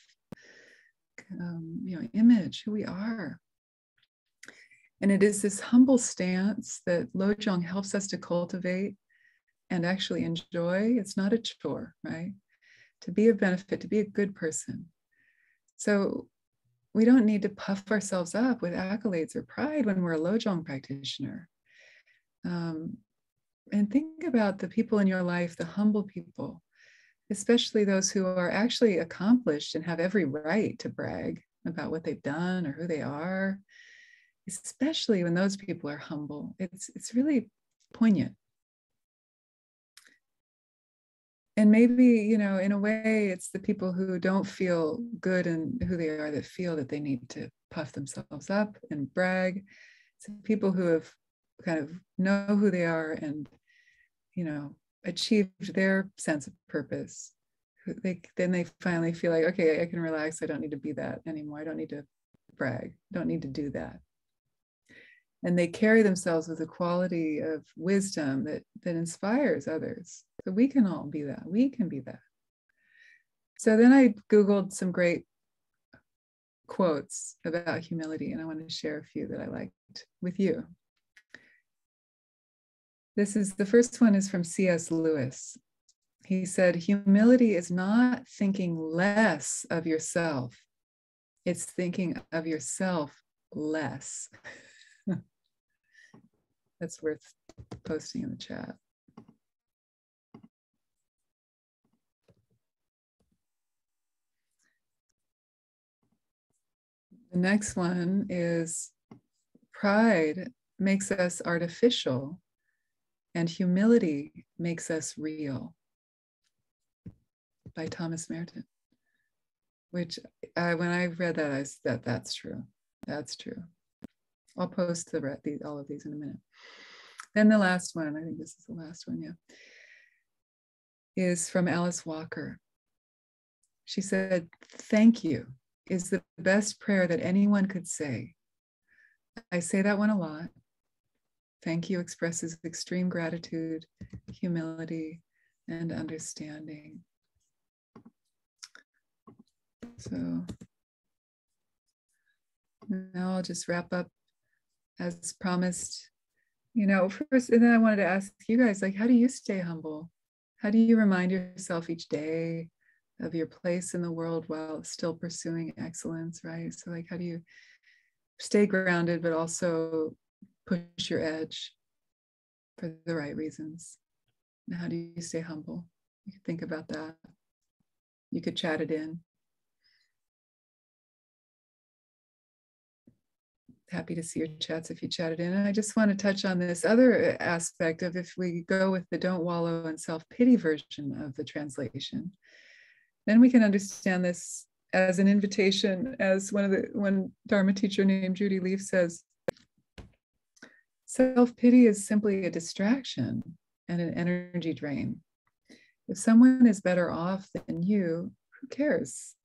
um, you know, image, who we are. And it is this humble stance that Lojong helps us to cultivate and actually enjoy. It's not a chore, right? To be of benefit, to be a good person. So we don't need to puff ourselves up with accolades or pride when we're a Lojong practitioner. Um, and think about the people in your life, the humble people, especially those who are actually accomplished and have every right to brag about what they've done or who they are especially when those people are humble. It's, it's really poignant. And maybe, you know, in a way, it's the people who don't feel good and who they are that feel that they need to puff themselves up and brag. It's the people who have kind of know who they are and, you know, achieved their sense of purpose. They, then they finally feel like, okay, I can relax. I don't need to be that anymore. I don't need to brag. I don't need to do that and they carry themselves with a quality of wisdom that that inspires others so we can all be that. We can be that. So then i googled some great quotes about humility and i want to share a few that i liked with you. This is the first one is from cs lewis. He said humility is not thinking less of yourself. It's thinking of yourself less. That's worth posting in the chat. Next one is pride makes us artificial and humility makes us real by Thomas Merton, which I, when I read that, I said, that's true. That's true. I'll post the, the all of these in a minute. Then the last one, I think this is the last one, yeah, is from Alice Walker. She said, Thank you is the best prayer that anyone could say. I say that one a lot. Thank you expresses extreme gratitude, humility, and understanding. So now I'll just wrap up as promised. You know, first, and then I wanted to ask you guys, like, how do you stay humble? How do you remind yourself each day of your place in the world while still pursuing excellence, right? So, like, how do you stay grounded, but also push your edge for the right reasons? And how do you stay humble? You could think about that. You could chat it in. happy to see your chats if you chatted in. And I just want to touch on this other uh, aspect of if we go with the don't wallow in self pity version of the translation, then we can understand this as an invitation, as one of the one Dharma teacher named Judy Lief says. Self pity is simply a distraction and an energy drain. If someone is better off than you, who cares?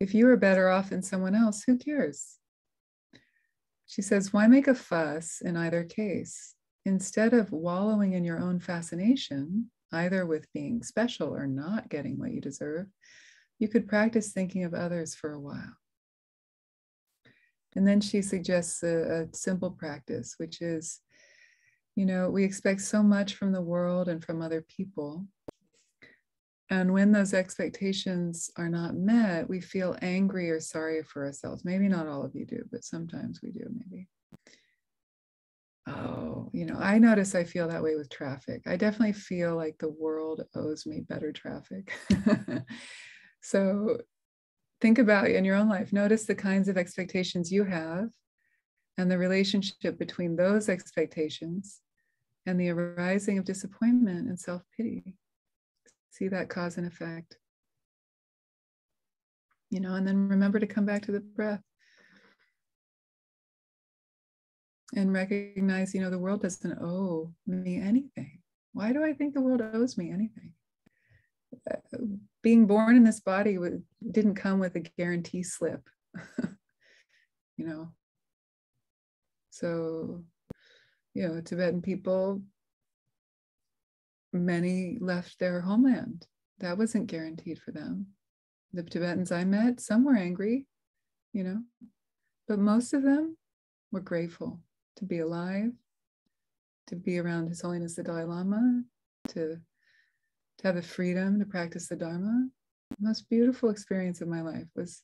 If you are better off than someone else, who cares? She says, Why make a fuss in either case? Instead of wallowing in your own fascination, either with being special or not getting what you deserve, you could practice thinking of others for a while. And then she suggests a, a, simple practice, which is, you know, we expect so much from the world and from other people. And when those expectations are not met, we feel angry or sorry for ourselves. Maybe not all of you do, but sometimes we do, maybe. Oh, you know, I notice I feel that way with traffic. I definitely feel like the world owes me better traffic. so think about in your own life, notice the kinds of expectations you have and the relationship between those expectations and the arising of disappointment and self pity. See that cause and effect. You know, and then remember to come back to the breath. And recognize, you know, the world doesn't owe me anything. Why do I think the world owes me anything? Uh, being born in this body didn't come with a guarantee slip, you know. So, you know, Tibetan people, many left their homeland. That wasn't guaranteed for them. The Tibetans I met, some were angry, you know, but most of them were grateful to be alive, to be around His Holiness the Dalai Lama, to, to have the freedom to practice the Dharma. The most beautiful experience of my life was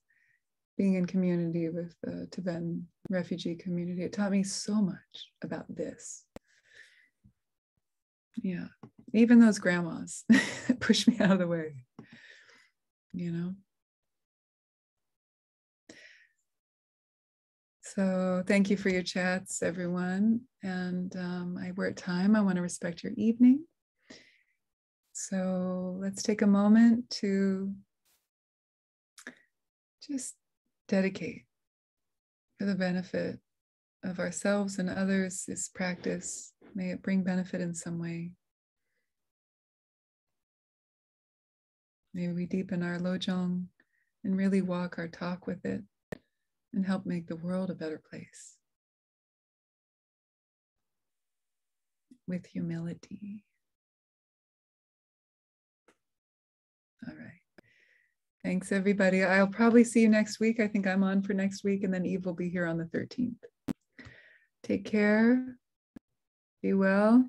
being in community with the Tibetan refugee community. It taught me so much about this. Yeah, even those grandmas pushed me out of the way, you know. So thank you for your chats, everyone. And um, I, we're at time. I want to respect your evening. So let's take a moment to just dedicate for the benefit of ourselves and others this practice. May it bring benefit in some way. May we deepen our lojong and really walk our talk with it and help make the world a better place with humility. All right. Thanks, everybody. I'll probably see you next week. I think I'm on for next week, and then Eve will be here on the 13th. Take care. Be well.